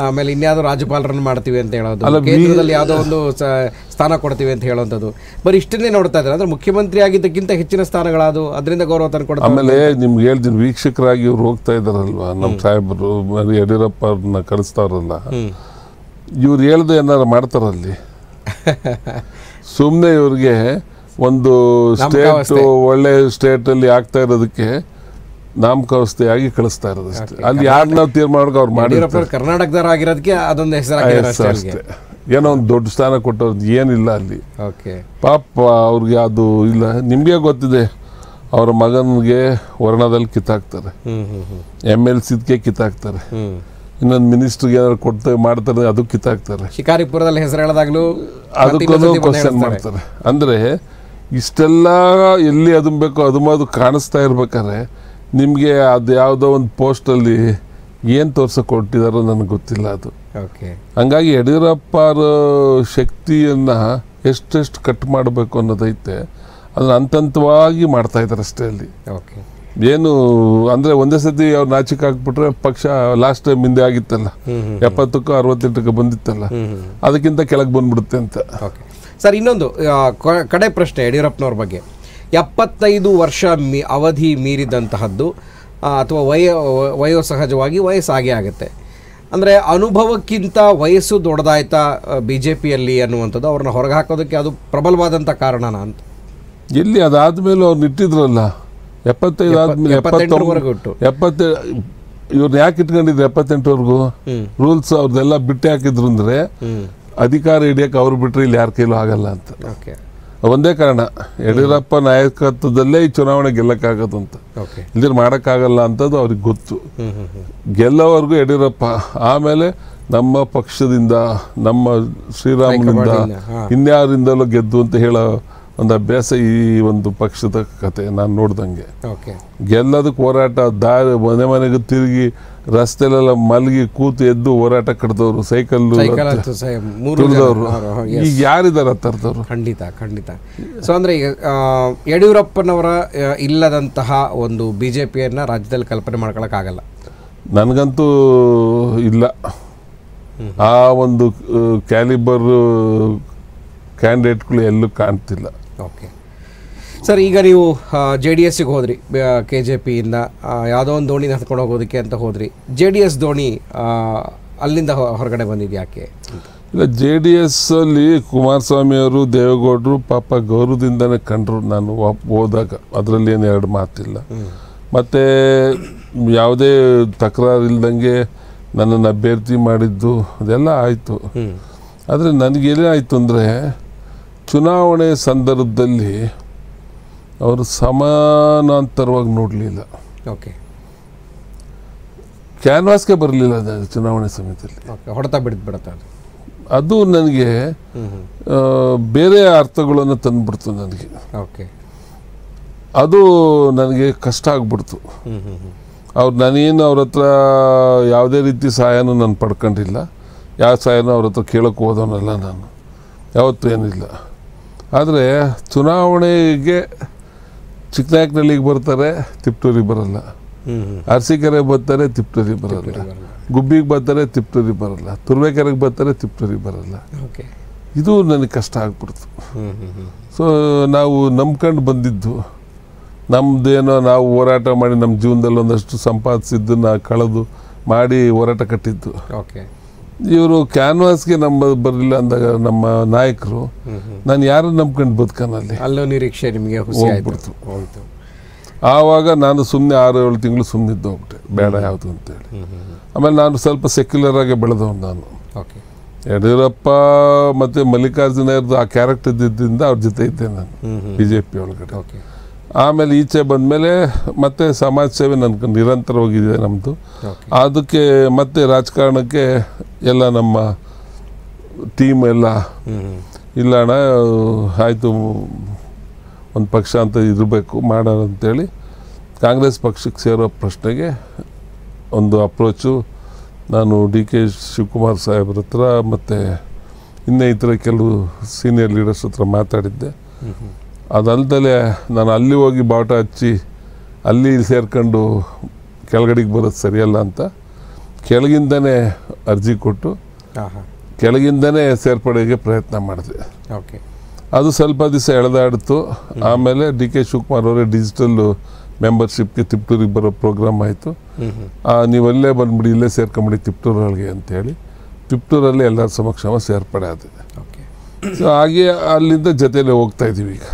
ಆಮೇಲೆ ಇನ್ಯಾವುದೋ ರಾಜ್ಯಪಾಲರನ್ನು ಮಾಡ್ತೀವಿ ಅಂತ ಹೇಳೋದು ಕೇಂದ್ರದಲ್ಲಿ ಯಾವುದೋ ಒಂದು ಸ್ಥಾನ ಕೊಡ್ತೀವಿ ಅಂತ ಹೇಳುವಂಥದ್ದು ಬರೀ ಇಷ್ಟನ್ನೇ ನೋಡ್ತಾ ಇದ್ದಾರೆ. ಅಂದ್ರೆ ಮುಖ್ಯಮಂತ್ರಿ ಆಗಿದ್ದಕ್ಕಿಂತ ಹೆಚ್ಚಿನ ಸ್ಥಾನಗಳಾದವು ಅದರಿಂದ ಗೌರವ ತಂದು ಕೊಡ್ತಾರೆ ಆಮೇಲೆ ನಿಮ್ಗೆ ಹೇಳ್ತೀನಿ ವೀಕ್ಷಕರಾಗಿ ಇವ್ರು ಹೋಗ್ತಾ ಇದ್ದಾರಲ್ವಾ? ನಮ್ಮ ಸಾಹೇಬರು ಯಡಿಯೂರಪ್ಪ ಅವ್ರನ್ನ ಕಳಿಸ್ತಾರಲ್ಲ ಇವ್ರು ಹೇಳ್ದು ಏನಾರು ಮಾಡ್ತಾರಲ್ಲಿ? ಸುಮ್ಮನೆ ಇವ್ರಿಗೆ ಒಂದು ಸ್ಟೇಟ್. ಒಳ್ಳೆ ಸ್ಟೇಟಲ್ಲಿ ಆಗ್ತಾ ಇರೋದಕ್ಕೆ ನಾಮಕಾವಸ್ಥೆಯಾಗಿ ಕಳಿಸ್ತಾ ಇರೋದು ಅಷ್ಟೇ. ಅಲ್ಲಿ ಯಾರು ನಾವು ತೀರ್ಮಾನ ಅವ್ರು ಮಾಡಿ ಕರ್ನಾಟಕದವ್ರು ಆಗಿರೋದಕ್ಕೆ ಅದೊಂದು ಹೆಸರು ಅಷ್ಟೇ ಏನೋ ಒಂದು ದೊಡ್ಡ ಸ್ಥಾನ ಕೊಟ್ಟವ್ರದ್ದು ಏನಿಲ್ಲ ಅಲ್ಲಿ. ಓಕೆ. ಪಾಪ ಅವ್ರಿಗೆ ಅದು ಇಲ್ಲ. ನಿಮಗೆ ಗೊತ್ತಿದೆ ಅವರ ಮಗನಿಗೆ ವರ್ಣದಲ್ಲಿ ಕಿತ್ತಾಕ್ತಾರೆ. M L ಸಿದ್ಕೆ ಕಿತ್ತಾಕ್ತಾರೆ. ಇನ್ನೊಂದು ಮಿನಿಸ್ಟ್ರಿಗೆ ಏನಾದ್ರು ಕೊಡ್ತಾರೆ ಮಾಡ್ತಾರೆ ಅದು ಕಿತ್ತಾಕ್ತಾರೆ. ಶಿಕಾರಿಪುರದಲ್ಲಿ ಹೆಸರು ಹೇಳಿದಾಗಲೂ ಅದಕ್ಕೂ ಕ್ವಶನ್ ಮಾಡ್ತಾರೆ. ಅಂದರೆ ಇಷ್ಟೆಲ್ಲ ಎಲ್ಲಿ ಅದು ಅದುಮದು ಕಾಣಿಸ್ತಾ ಇರ್ಬೇಕಾದ್ರೆ ನಿಮಗೆ ಅದು ಯಾವುದೋ ಒಂದು ಪೋಸ್ಟಲ್ಲಿ ಏನು ತೋರ್ಸಕ್ಕೆ ಕೊಟ್ಟಿದಾರೋ ನನಗೆ ಗೊತ್ತಿಲ್ಲ ಅದು. ಓಕೆ. ಹಂಗಾಗಿ ಯಡಿಯೂರಪ್ಪರ ಶಕ್ತಿಯನ್ನು ಎಷ್ಟೆಷ್ಟು ಕಟ್ ಮಾಡಬೇಕು ಅನ್ನೋದೈತೆ ಅದನ್ನು ಹಂತವಾಗಿ ಮಾಡ್ತಾ ಇದ್ದಾರೆ ಅಷ್ಟೇ ಅಲ್ಲಿ. ಓಕೆ. ಏನು ಅಂದರೆ ಒಂದೇ ಸತಿ ಅವ್ರು ನಾಚಿಕೆ ಹಾಕ್ಬಿಟ್ರೆ ಪಕ್ಷ ಲಾಸ್ಟ್ ಟೈಮ್ ಹಿಂದೆ ಆಗಿತ್ತಲ್ಲ. ಎಪ್ಪತ್ತಕ್ಕೂ ಅರವತ್ತೆಂಟಕ್ಕೆ ಬಂದಿತ್ತಲ್ಲ. ಅದಕ್ಕಿಂತ ಕೆಳಗೆ ಬಂದ್ಬಿಡುತ್ತೆ ಅಂತ. ಓಕೆ. ಸರ್ ಇನ್ನೊಂದು ಕಡೆ ಪ್ರಶ್ನೆ ಯಡಿಯೂರಪ್ಪನವ್ರ ಬಗ್ಗೆ. ಎಪ್ಪತ್ತೈದು ವರ್ಷ ಮೀ ಅವಧಿ ಮೀರಿದಂತಹದ್ದು ಅಥವಾ ವಯ ವಯೋಸಹಜವಾಗಿ ವಯಸ್ಸಾಗೇ ಆಗುತ್ತೆ. ಅಂದರೆ ಅನುಭವಕ್ಕಿಂತ ವಯಸ್ಸು ದೊಡ್ಡದಾಯ್ತಾ ಬಿ ಜೆ ಪಿಯಲ್ಲಿ ಅನ್ನುವಂಥದ್ದು ಅವ್ರನ್ನ ಹೊರಗೆ ಹಾಕೋದಕ್ಕೆ ಅದು ಪ್ರಬಲವಾದಂಥ ಕಾರಣನ ಅಂತ. ಎಲ್ಲಿ ಅದಾದ್ಮೇಲೆ ಅವ್ರು ನಿಟ್ಟಿದ್ರಲ್ಲ ಎಪ್ಪತ್ತೈದು ಆದಮೇಲೆ ಎಪ್ಪತ್ತೆಂಟರವರೆಗೂ ಇಟ್ಟು. ಎಪ್ಪತ್ತೇ ಇವ್ರನ್ನ ಯಾಕೆ ಇಟ್ಕೊಂಡಿದ್ರು ಎಪ್ಪತ್ತೆಂಟವರೆಗೂ ರೂಲ್ಸ್ ಅವ್ರದ್ದೆಲ್ಲ ಬಿಟ್ಟು ಹಾಕಿದ್ರು ಅಂದ್ರೆ ಅಧಿಕಾರ ಹಿಡಿಯಕ್ಕೆ ಅವ್ರು ಬಿಟ್ರೆ ಇಲ್ಲಿ ಯಾರ ಕೈಲೂ ಆಗಲ್ಲ ಅಂತ. ಓಕೆ. ಒಂದೇ ಕಾರಣ. ಯಡಿಯೂರಪ್ಪ ನಾಯಕತ್ವದಲ್ಲೇ ಈ ಚುನಾವಣೆ ಗೆಲ್ಲಕ್ಕಾಗದು ಅಂತ ಮಾಡಕ್ಕಾಗಲ್ಲ ಇಲ್ದಿರ ಮಾಡೋಕ್ಕಾಗಲ್ಲ ಅಂತದ್ದು ಅವ್ರಿಗೆ ಗೊತ್ತು. ಗೆಲ್ಲೋವರೆಗೂ ಯಡಿಯೂರಪ್ಪ. ಆಮೇಲೆ ನಮ್ಮ ಪಕ್ಷದಿಂದ ನಮ್ಮ ಶ್ರೀರಾಮನಿಂದ ಇನ್ಯಾರಿಂದಲೂ ಗೆದ್ದು ಅಂತ ಹೇಳೋ ಒಂದು ಅಭ್ಯಾಸ ಈ ಒಂದು ಪಕ್ಷದ ಕತೆ. ನಾನು ನೋಡ್ದಂಗೆ. ಗೆಲ್ಲೋದಕ್ಕೆ ಹೋರಾಟ ದಾರಿ ಮನೆ ಮನೆಗೆ ತಿರುಗಿ ರಸ್ತೆಲೆಲ್ಲ ಮಲಗಿ ಕೂತು ಎದ್ದು ಹೋರಾಟ ಕಡ್ದವ್ರು ಸೈಕಲ್ ತುಳಿದವ್ರು. ಈಗ ಯಾರಿದಾರ ತರ್ದವ್ರು ಖಂಡಿತ ಖಂಡಿತ. ಸೊ ಅಂದರೆ ಈಗ ಯಡಿಯೂರಪ್ಪನವರ ಇಲ್ಲದಂತಹ ಒಂದು ಬಿ ಜೆ ಪಿಯನ್ನು ರಾಜ್ಯದಲ್ಲಿ ಕಲ್ಪನೆ ಮಾಡ್ಕೊಳಕ್ಕಾಗಲ್ಲ. ನನಗಂತೂ ಇಲ್ಲ. ಆ ಒಂದು ಕ್ಯಾಲಿಬರ್ ಕ್ಯಾಂಡಿಡೇಟ್ಗಳು ಎಲ್ಲೂ ಕಾಣ್ತಿಲ್ಲ. ಓಕೆ. ಸರ್ ಈಗ ನೀವು ಜೆ ಡಿ ಎಸ್ಸಿಗೆ ಹೋದ್ರಿ ಕೆ ಜೆ ಪಿಯಿಂದ ಯಾವುದೋ ಒಂದು ದೋಣಿನ ಹತ್ಕೊಂಡು ಹೋಗೋದಕ್ಕೆ ಅಂತ ಹೋದ್ರಿ. ಜೆ ಡಿ ಎಸ್ ದೋಣಿ ಅಲ್ಲಿಂದ ಹೊರಗಡೆ ಬಂದಿದ್ದು ಯಾಕೆ? ಇಲ್ಲ ಜೆ ಡಿ ಎಸ್ ಅಲ್ಲಿ ಕುಮಾರಸ್ವಾಮಿ ಅವರು ದೇವೇಗೌಡರು ಪಾಪ ಗೌರವದಿಂದನೇ ಕಂಡ್ರು ನಾನು ಹೋದಾಗ. ಅದರಲ್ಲಿ ಏನು ಎರಡು ಮಾತಿಲ್ಲ. ಮತ್ತು ಯಾವುದೇ ತಕರಾರು ಇಲ್ದಂಗೆ ನನ್ನನ್ನು ಅಭ್ಯರ್ಥಿ ಮಾಡಿದ್ದು ಅದೆಲ್ಲ ಆಯಿತು. ಆದರೆ ನನಗೇನಾಯಿತು ಅಂದರೆ ಚುನಾವಣೆ ಸಂದರ್ಭದಲ್ಲಿ ಅವರು ಸಮಾನಾಂತರವಾಗಿ ನೋಡಲಿಲ್ಲ. ಓಕೆ ಕ್ಯಾನ್ವಾಸ್ಗೆ ಬರಲಿಲ್ಲ ಚುನಾವಣೆ ಸಮಯದಲ್ಲಿ ಓಕೆ ಹೊಡೆತ ಬಿಡುತ್ತೆ ಅದು. ನನಗೆ ಬೇರೆ ಅರ್ಥಗಳನ್ನು ತಂದುಬಿಡ್ತು ನನಗೆ. ಓಕೆ ಅದು ನನಗೆ ಕಷ್ಟ ಆಗ್ಬಿಡ್ತು. ಅವ್ರು ನಾನೇನು ಅವ್ರ ಹತ್ರ ಯಾವುದೇ ರೀತಿ ಸಹಾಯನೂ ನಾನು ಪಡ್ಕೊಂಡಿಲ್ಲ. ಯಾವ ಸಹಾಯನೂ ಅವ್ರ ಹತ್ರ ಕೇಳೋಕೆ ಹೋದವನಲ್ಲ ನಾನು. ಯಾವತ್ತೂ ಏನಿಲ್ಲ. ಆದರೆ ಚುನಾವಣೆಗೆ ಚಿಕ್ಕನಾಯಕನಹಳ್ಳಿಗೆ ಬರ್ತಾರೆ ತಿಪ್ಟೂರಿಗೆ ಬರಲ್ಲ. ಅರಸೀಕೆರೆಗೆ ಬರ್ತಾರೆ ತಿಪ್ಟೂರಿಗೆ ಬರಲ್ಲ. ಗುಬ್ಬಿಗೆ ಬರ್ತಾರೆ ತಿಪ್ಟೂರಿಗೆ ಬರಲ್ಲ. ತುರ್ಬೇಕೆರೆಗೆ ಬರ್ತಾರೆ ತಿಪ್ಟೂರಿಗೆ ಬರಲ್ಲ. ಓಕೆ. ಇದು ನನಗೆ ಕಷ್ಟ ಆಗ್ಬಿಡ್ತು. ಸೊ ನಾವು ನಂಬ್ಕೊಂಡು ಬಂದಿದ್ದು. ನಮ್ಮದೇನೋ ನಾವು ಹೋರಾಟ ಮಾಡಿ ನಮ್ಮ ಜೀವನದಲ್ಲಿ ಒಂದಷ್ಟು ಸಂಪಾದಿಸಿದ್ದನ್ನ ಕಳೆದು ಮಾಡಿ ಹೋರಾಟ ಕಟ್ಟಿದ್ದು. ಓಕೆ. ಇವರು ಕ್ಯಾನ್ವಾಸ್ಗೆ ನಮ್ಮ ಬರಲಿಲ್ಲ ಅಂದಾಗ ನಮ್ಮ ನಾಯಕರು ನಾನು ಯಾರು ನಂಬ್ಕೊಂಡು ಬದುಕನಲ್ಲಿ? ಅಲ್ಲೋ ನಿರೀಕ್ಷೆ ನಿಮಗೆ ಹೋಗ್ಬಿಡ್ತು. ಆವಾಗ ನಾನು ಸುಮ್ಮನೆ ಆರು ಏಳು ತಿಂಗಳು ಸುಮ್ಮನಿದ್ದು ಹೋಗ್ಬಿಟ್ಟೆ ಬೇಡ ಯಾವುದು ಅಂತೇಳಿ. ಆಮೇಲೆ ನಾನು ಸ್ವಲ್ಪ ಸೆಕ್ಯುಲರ್ ಆಗಿ ಬೆಳೆದವನು ನಾನು. ಓಕೆ. ಯಡಿಯೂರಪ್ಪ ಮತ್ತು ಮಲ್ಲಿಕಾರ್ಜುನ ಆ ಕ್ಯಾರೆಕ್ಟರ್ ಇದ್ದಿದ್ದರಿಂದ ಅವ್ರ ಜೊತೆ ಇದ್ದೆ ನಾನು. ಬಿ ಜೆ ಪಿ ಒಳಗಡೆ. ಓಕೆ. ಆಮೇಲೆ ಈಚೆ ಬಂದಮೇಲೆ ಮತ್ತೆ ಸಮಾಜ ಸೇವೆ ನನ್ಗೆ ನಿರಂತರವಾಗಿದೆ ನಮ್ಮದು ಅದಕ್ಕೆ ಮತ್ತೆ ರಾಜಕಾರಣಕ್ಕೆ ಎಲ್ಲ ನಮ್ಮ ಟೀಮ್ ಎಲ್ಲ ಇಲ್ಲ ಅಣ್ಣ ಆಯಿತು ಒಂದು ಪಕ್ಷ ಅಂತ ಇರಬೇಕು ಮಾಡೋಣ ಅಂತೇಳಿ ಕಾಂಗ್ರೆಸ್ ಪಕ್ಷಕ್ಕೆ ಸೇರೋ ಪ್ರಶ್ನೆಗೆ ಒಂದು ಅಪ್ರೋಚು ನಾನು ಡಿ ಕೆ ಶಿವಕುಮಾರ್ ಸಾಹೇಬ್ರ ಹತ್ರ ಮತ್ತು ಇನ್ನೇ ಇತರ ಕೆಲವು ಸೀನಿಯರ್ ಲೀಡರ್ಸ್ ಹತ್ರ ಮಾತಾಡಿದ್ದೆ. ಅದಲ್ದಲೆ ನಾನು ಅಲ್ಲಿ ಹೋಗಿ ಬಾಟ ಹಚ್ಚಿ ಅಲ್ಲಿ ಸೇರ್ಕೊಂಡು ಕೆಳಗಡೆಗೆ ಬರೋದು ಸರಿಯಲ್ಲ ಅಂತ ಕೆಳಗಿಂದನೇ ಅರ್ಜಿ ಕೊಟ್ಟು ಕೆಳಗಿಂದನೇ ಸೇರ್ಪಡೆಗೆ ಪ್ರಯತ್ನ ಮಾಡಿದೆ. ಓಕೆ. ಅದು ಸ್ವಲ್ಪ ದಿವಸ ಎಳೆದಾಡ್ತು. ಆಮೇಲೆ ಡಿ ಕೆ ಶಿವಕುಮಾರ್ ಅವರೇ ಡಿಜಿಟಲ್ಲು ಮೆಂಬರ್ಶಿಪ್ಗೆ ತಿಪ್ಟೂರಿಗೆ ಬರೋ ಪ್ರೋಗ್ರಾಮ್ ಆಯಿತು. ನೀವು ಅಲ್ಲೇ ಬಂದ್ಬಿಡಿ ಇಲ್ಲೇ ಸೇರ್ಕೊಂಬಿಡಿ ತಿಪ್ಟೂರೊಳಗೆ ಅಂತೇಳಿ ತಿಪ್ಟೂರಲ್ಲಿ ಎಲ್ಲರ ಸಮಕ್ಷಮ ಸೇರ್ಪಡೆ ಆದೆ ಓಕೆ. ಸೊ ಹಾಗೆ ಅಲ್ಲಿಂದ ಜೊತೆಲೇ ಹೋಗ್ತಾ ಇದ್ದೀವಿ ಈಗ.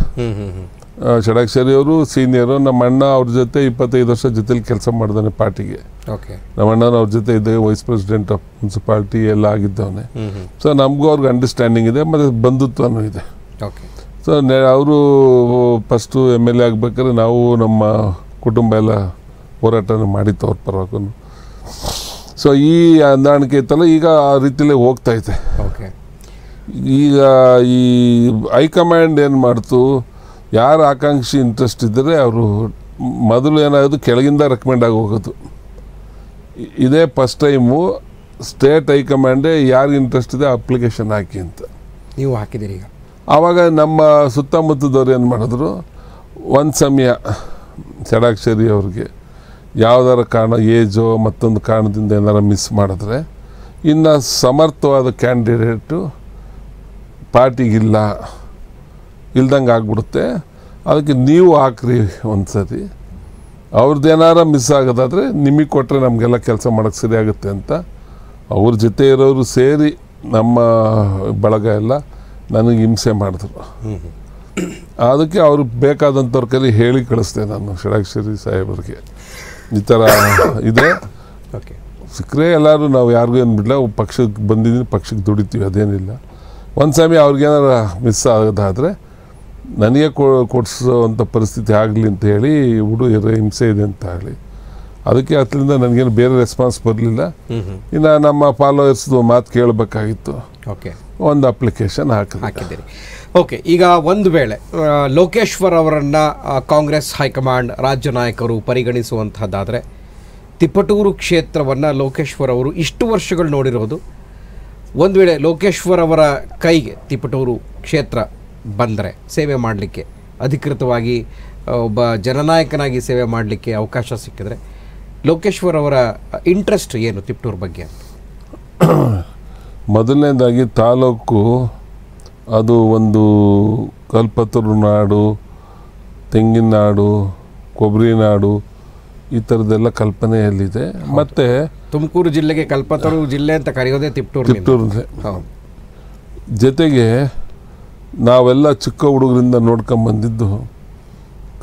ಷಡಾಕ್ಷರಿ ಅವರು ಸೀನಿಯರು ನಮ್ಮ ಅಣ್ಣ ಅವ್ರ ಜೊತೆ ಇಪ್ಪತ್ತೈದು ವರ್ಷ ಜೊತೆಲಿ ಕೆಲಸ ಮಾಡಿದಾನೆ ಪಾರ್ಟಿಗೆ. ಓಕೆ ನಮ್ಮ ಅಣ್ಣನ ಅವ್ರ ಜೊತೆ ಇದ್ದಾಗ ವೈಸ್ ಪ್ರೆಸಿಡೆಂಟ್ ಆಫ್ ಮುನ್ಸಿಪಾಲ್ಟಿ ಎಲ್ಲ ಆಗಿದ್ದವನೇ. ಸೊ ನಮಗೂ ಅವ್ರಿಗೆ ಅಂಡರ್ಸ್ಟ್ಯಾಂಡಿಂಗ್ ಇದೆ ಮತ್ತು ಬಂಧುತ್ವನೂ ಇದೆ. ಓಕೆ ಸೊ ಅವರು ಫಸ್ಟು ಎಂ ಎಲ್ ಎ ಆಗ್ಬೇಕಾದ್ರೆ ನಾವು ನಮ್ಮ ಕುಟುಂಬ ಎಲ್ಲ ಹೋರಾಟನ ಮಾಡಿತ್ತು ಅವ್ರ ಪರವಾಗೂ ಸೊ ಈ ಹೊಂದಾಣಿಕೆ ಇತ್ತಲ್ಲ ಈಗ ಆ ರೀತಿಯಲ್ಲೇ ಹೋಗ್ತಾ ಇದೆ. ಓಕೆ ಈಗ ಈ ಹೈಕಮಾಂಡ್ ಏನು ಮಾಡ್ತು? ಯಾರು ಆಕಾಂಕ್ಷಿ ಇಂಟ್ರೆಸ್ಟ್ ಇದ್ದರೆ ಅವರು ಮೊದಲು ಏನಾಗೋದು ಕೆಳಗಿಂದ ರೆಕಮೆಂಡ್ ಆಗಿ ಹೋಗೋದು. ಇದೇ ಫಸ್ಟ್ ಟೈಮು ಸ್ಟೇಟ್ ಹೈಕಮಾಂಡೇ ಯಾರಿಗೆ ಇಂಟ್ರೆಸ್ಟ್ ಇದೆ ಅಪ್ಲಿಕೇಶನ್ ಹಾಕಿ ಅಂತ. ನೀವು ಹಾಕಿದ್ದೀರಿ ಈಗ. ಆವಾಗ ನಮ್ಮ ಸುತ್ತಮುತ್ತದವ್ರು ಏನು ಮಾಡಿದ್ರು? ಒಂದು ಸಮಯ ಷಡಾಕ್ಷರಿ ಅವ್ರಿಗೆ ಯಾವುದಾರ ಕಾರಣ ಏಜೋ ಮತ್ತೊಂದು ಕಾರಣದಿಂದ ಏನಾರ ಮಿಸ್ ಮಾಡಿದ್ರೆ ಇನ್ನು ಸಮರ್ಥವಾದ ಕ್ಯಾಂಡಿಡೇಟು ಪಾರ್ಟಿಗಿಲ್ಲ ಇಲ್ದಂಗೆ ಆಗ್ಬಿಡುತ್ತೆ. ಅದಕ್ಕೆ ನೀವು ಹಾಕ್ರಿ ಒಂದು ಸರಿ ಅವ್ರದ್ದೇನಾರ ಮಿಸ್ ಆಗೋದಾದರೆ ನಿಮಗೆ ಕೊಟ್ಟರೆ ನಮಗೆಲ್ಲ ಕೆಲಸ ಮಾಡೋಕ್ಕೆ ಸರಿಯಾಗುತ್ತೆ ಅಂತ. ಅವ್ರ ಜೊತೆ ಇರೋರು ಸೇರಿ ನಮ್ಮ ಬಳಗ ಎಲ್ಲ ನನಗೆ ಹಿಂಸೆ ಮಾಡಿದ್ರು. ಅದಕ್ಕೆ ಅವ್ರು ಬೇಕಾದಂಥವ್ರ ಕೈಲಿ ಹೇಳಿ ಕಳಿಸ್ದೆ ನಾನು ಷಡಾಕ್ಷರಿ ಸಾಹೇಬರಿಗೆ. ಈ ಥರ ಇದೆ. ಓಕೆ ಸಿಕ್ಕರೆ ಎಲ್ಲರೂ ನಾವು ಯಾರಿಗೂ ಏನು ಬಿಡಲ್ಲ ಪಕ್ಷಕ್ಕೆ ಬಂದಿದ್ದೀನಿ ಪಕ್ಷಕ್ಕೆ ದುಡಿತೀವಿ ಅದೇನಿಲ್ಲ. ಒಂದು ಸಮಯ ಅವ್ರಿಗೇನಾರ ಮಿಸ್ ಆಗೋದಾದರೆ ನನಗೆ ಕೊಡಿಸೋವಂಥ ಪರಿಸ್ಥಿತಿ ಆಗಲಿ ಅಂತ ಹೇಳಿ ಹುಡುಗರ ಹಿಂಸೆ ಇದೆ ಅಂತ ಹೇಳಿ ಅದಕ್ಕೆ ಅದರಿಂದ ನನಗೇನು ಬೇರೆ ರೆಸ್ಪಾನ್ಸ್ ಬರಲಿಲ್ಲ. ಇನ್ನು ನಮ್ಮ ಫಾಲೋವರ್ಸ್ದು ಮಾತು ಕೇಳಬೇಕಾಗಿತ್ತು. ಓಕೆ. ಒಂದು ಅಪ್ಲಿಕೇಶನ್ ಹಾಕಿದೆ. ಹಾಕಿದ್ದೀರಿ. ಓಕೆ ಈಗ ಒಂದು ವೇಳೆ ಲೋಕೇಶ್ವರ್ ಅವರನ್ನು ಕಾಂಗ್ರೆಸ್ ಹೈಕಮಾಂಡ್ ರಾಜ್ಯ ನಾಯಕರು ಪರಿಗಣಿಸುವಂಥದ್ದಾದರೆ ತಿಪ್ಪಟೂರು ಕ್ಷೇತ್ರವನ್ನು ಲೋಕೇಶ್ವರ್ ಅವರು ಇಷ್ಟು ವರ್ಷಗಳು ನೋಡಿರೋದು ಒಂದು ವೇಳೆ ಲೋಕೇಶ್ವರ್ ಅವರ ಕೈಗೆ ತಿಪಟೂರು ಕ್ಷೇತ್ರ ಬಂದರೆ ಸೇವೆ ಮಾಡಲಿಕ್ಕೆ ಅಧಿಕೃತವಾಗಿ ಒಬ್ಬ ಜನನಾಯಕನಾಗಿ ಸೇವೆ ಮಾಡಲಿಕ್ಕೆ ಅವಕಾಶ ಸಿಕ್ಕಿದ್ರೆ ಲೋಕೇಶ್ವರ್ ಅವರ ಇಂಟ್ರೆಸ್ಟ್ ಏನು ತಿಪಟೂರು ಬಗ್ಗೆ? ಮೊದಲನೇದಾಗಿ ತಾಲೂಕು, ಅದು ಒಂದು ಕಲ್ಪತರು ನಾಡು ತೆಂಗಿನ ನಾಡು, ಕೊಬ್ಬರಿ ನಾಡು ಈ ಥರದ್ದೆಲ್ಲ ಕಲ್ಪನೆಯಲ್ಲಿದೆ. ಮತ್ತು ತುಮಕೂರು ಜಿಲ್ಲೆಗೆ ಕಲ್ಪತರು ಜಿಲ್ಲೆ ಅಂತ ಕರೆಯೋದೇ ತಿಪ್ಟೂರು ತಿಪ್ಟೂರು ಹೌದು. ಜೊತೆಗೆ ನಾವೆಲ್ಲ ಚಿಕ್ಕ ಹುಡುಗರಿಂದ ನೋಡ್ಕೊಂಬಂದಿದ್ದು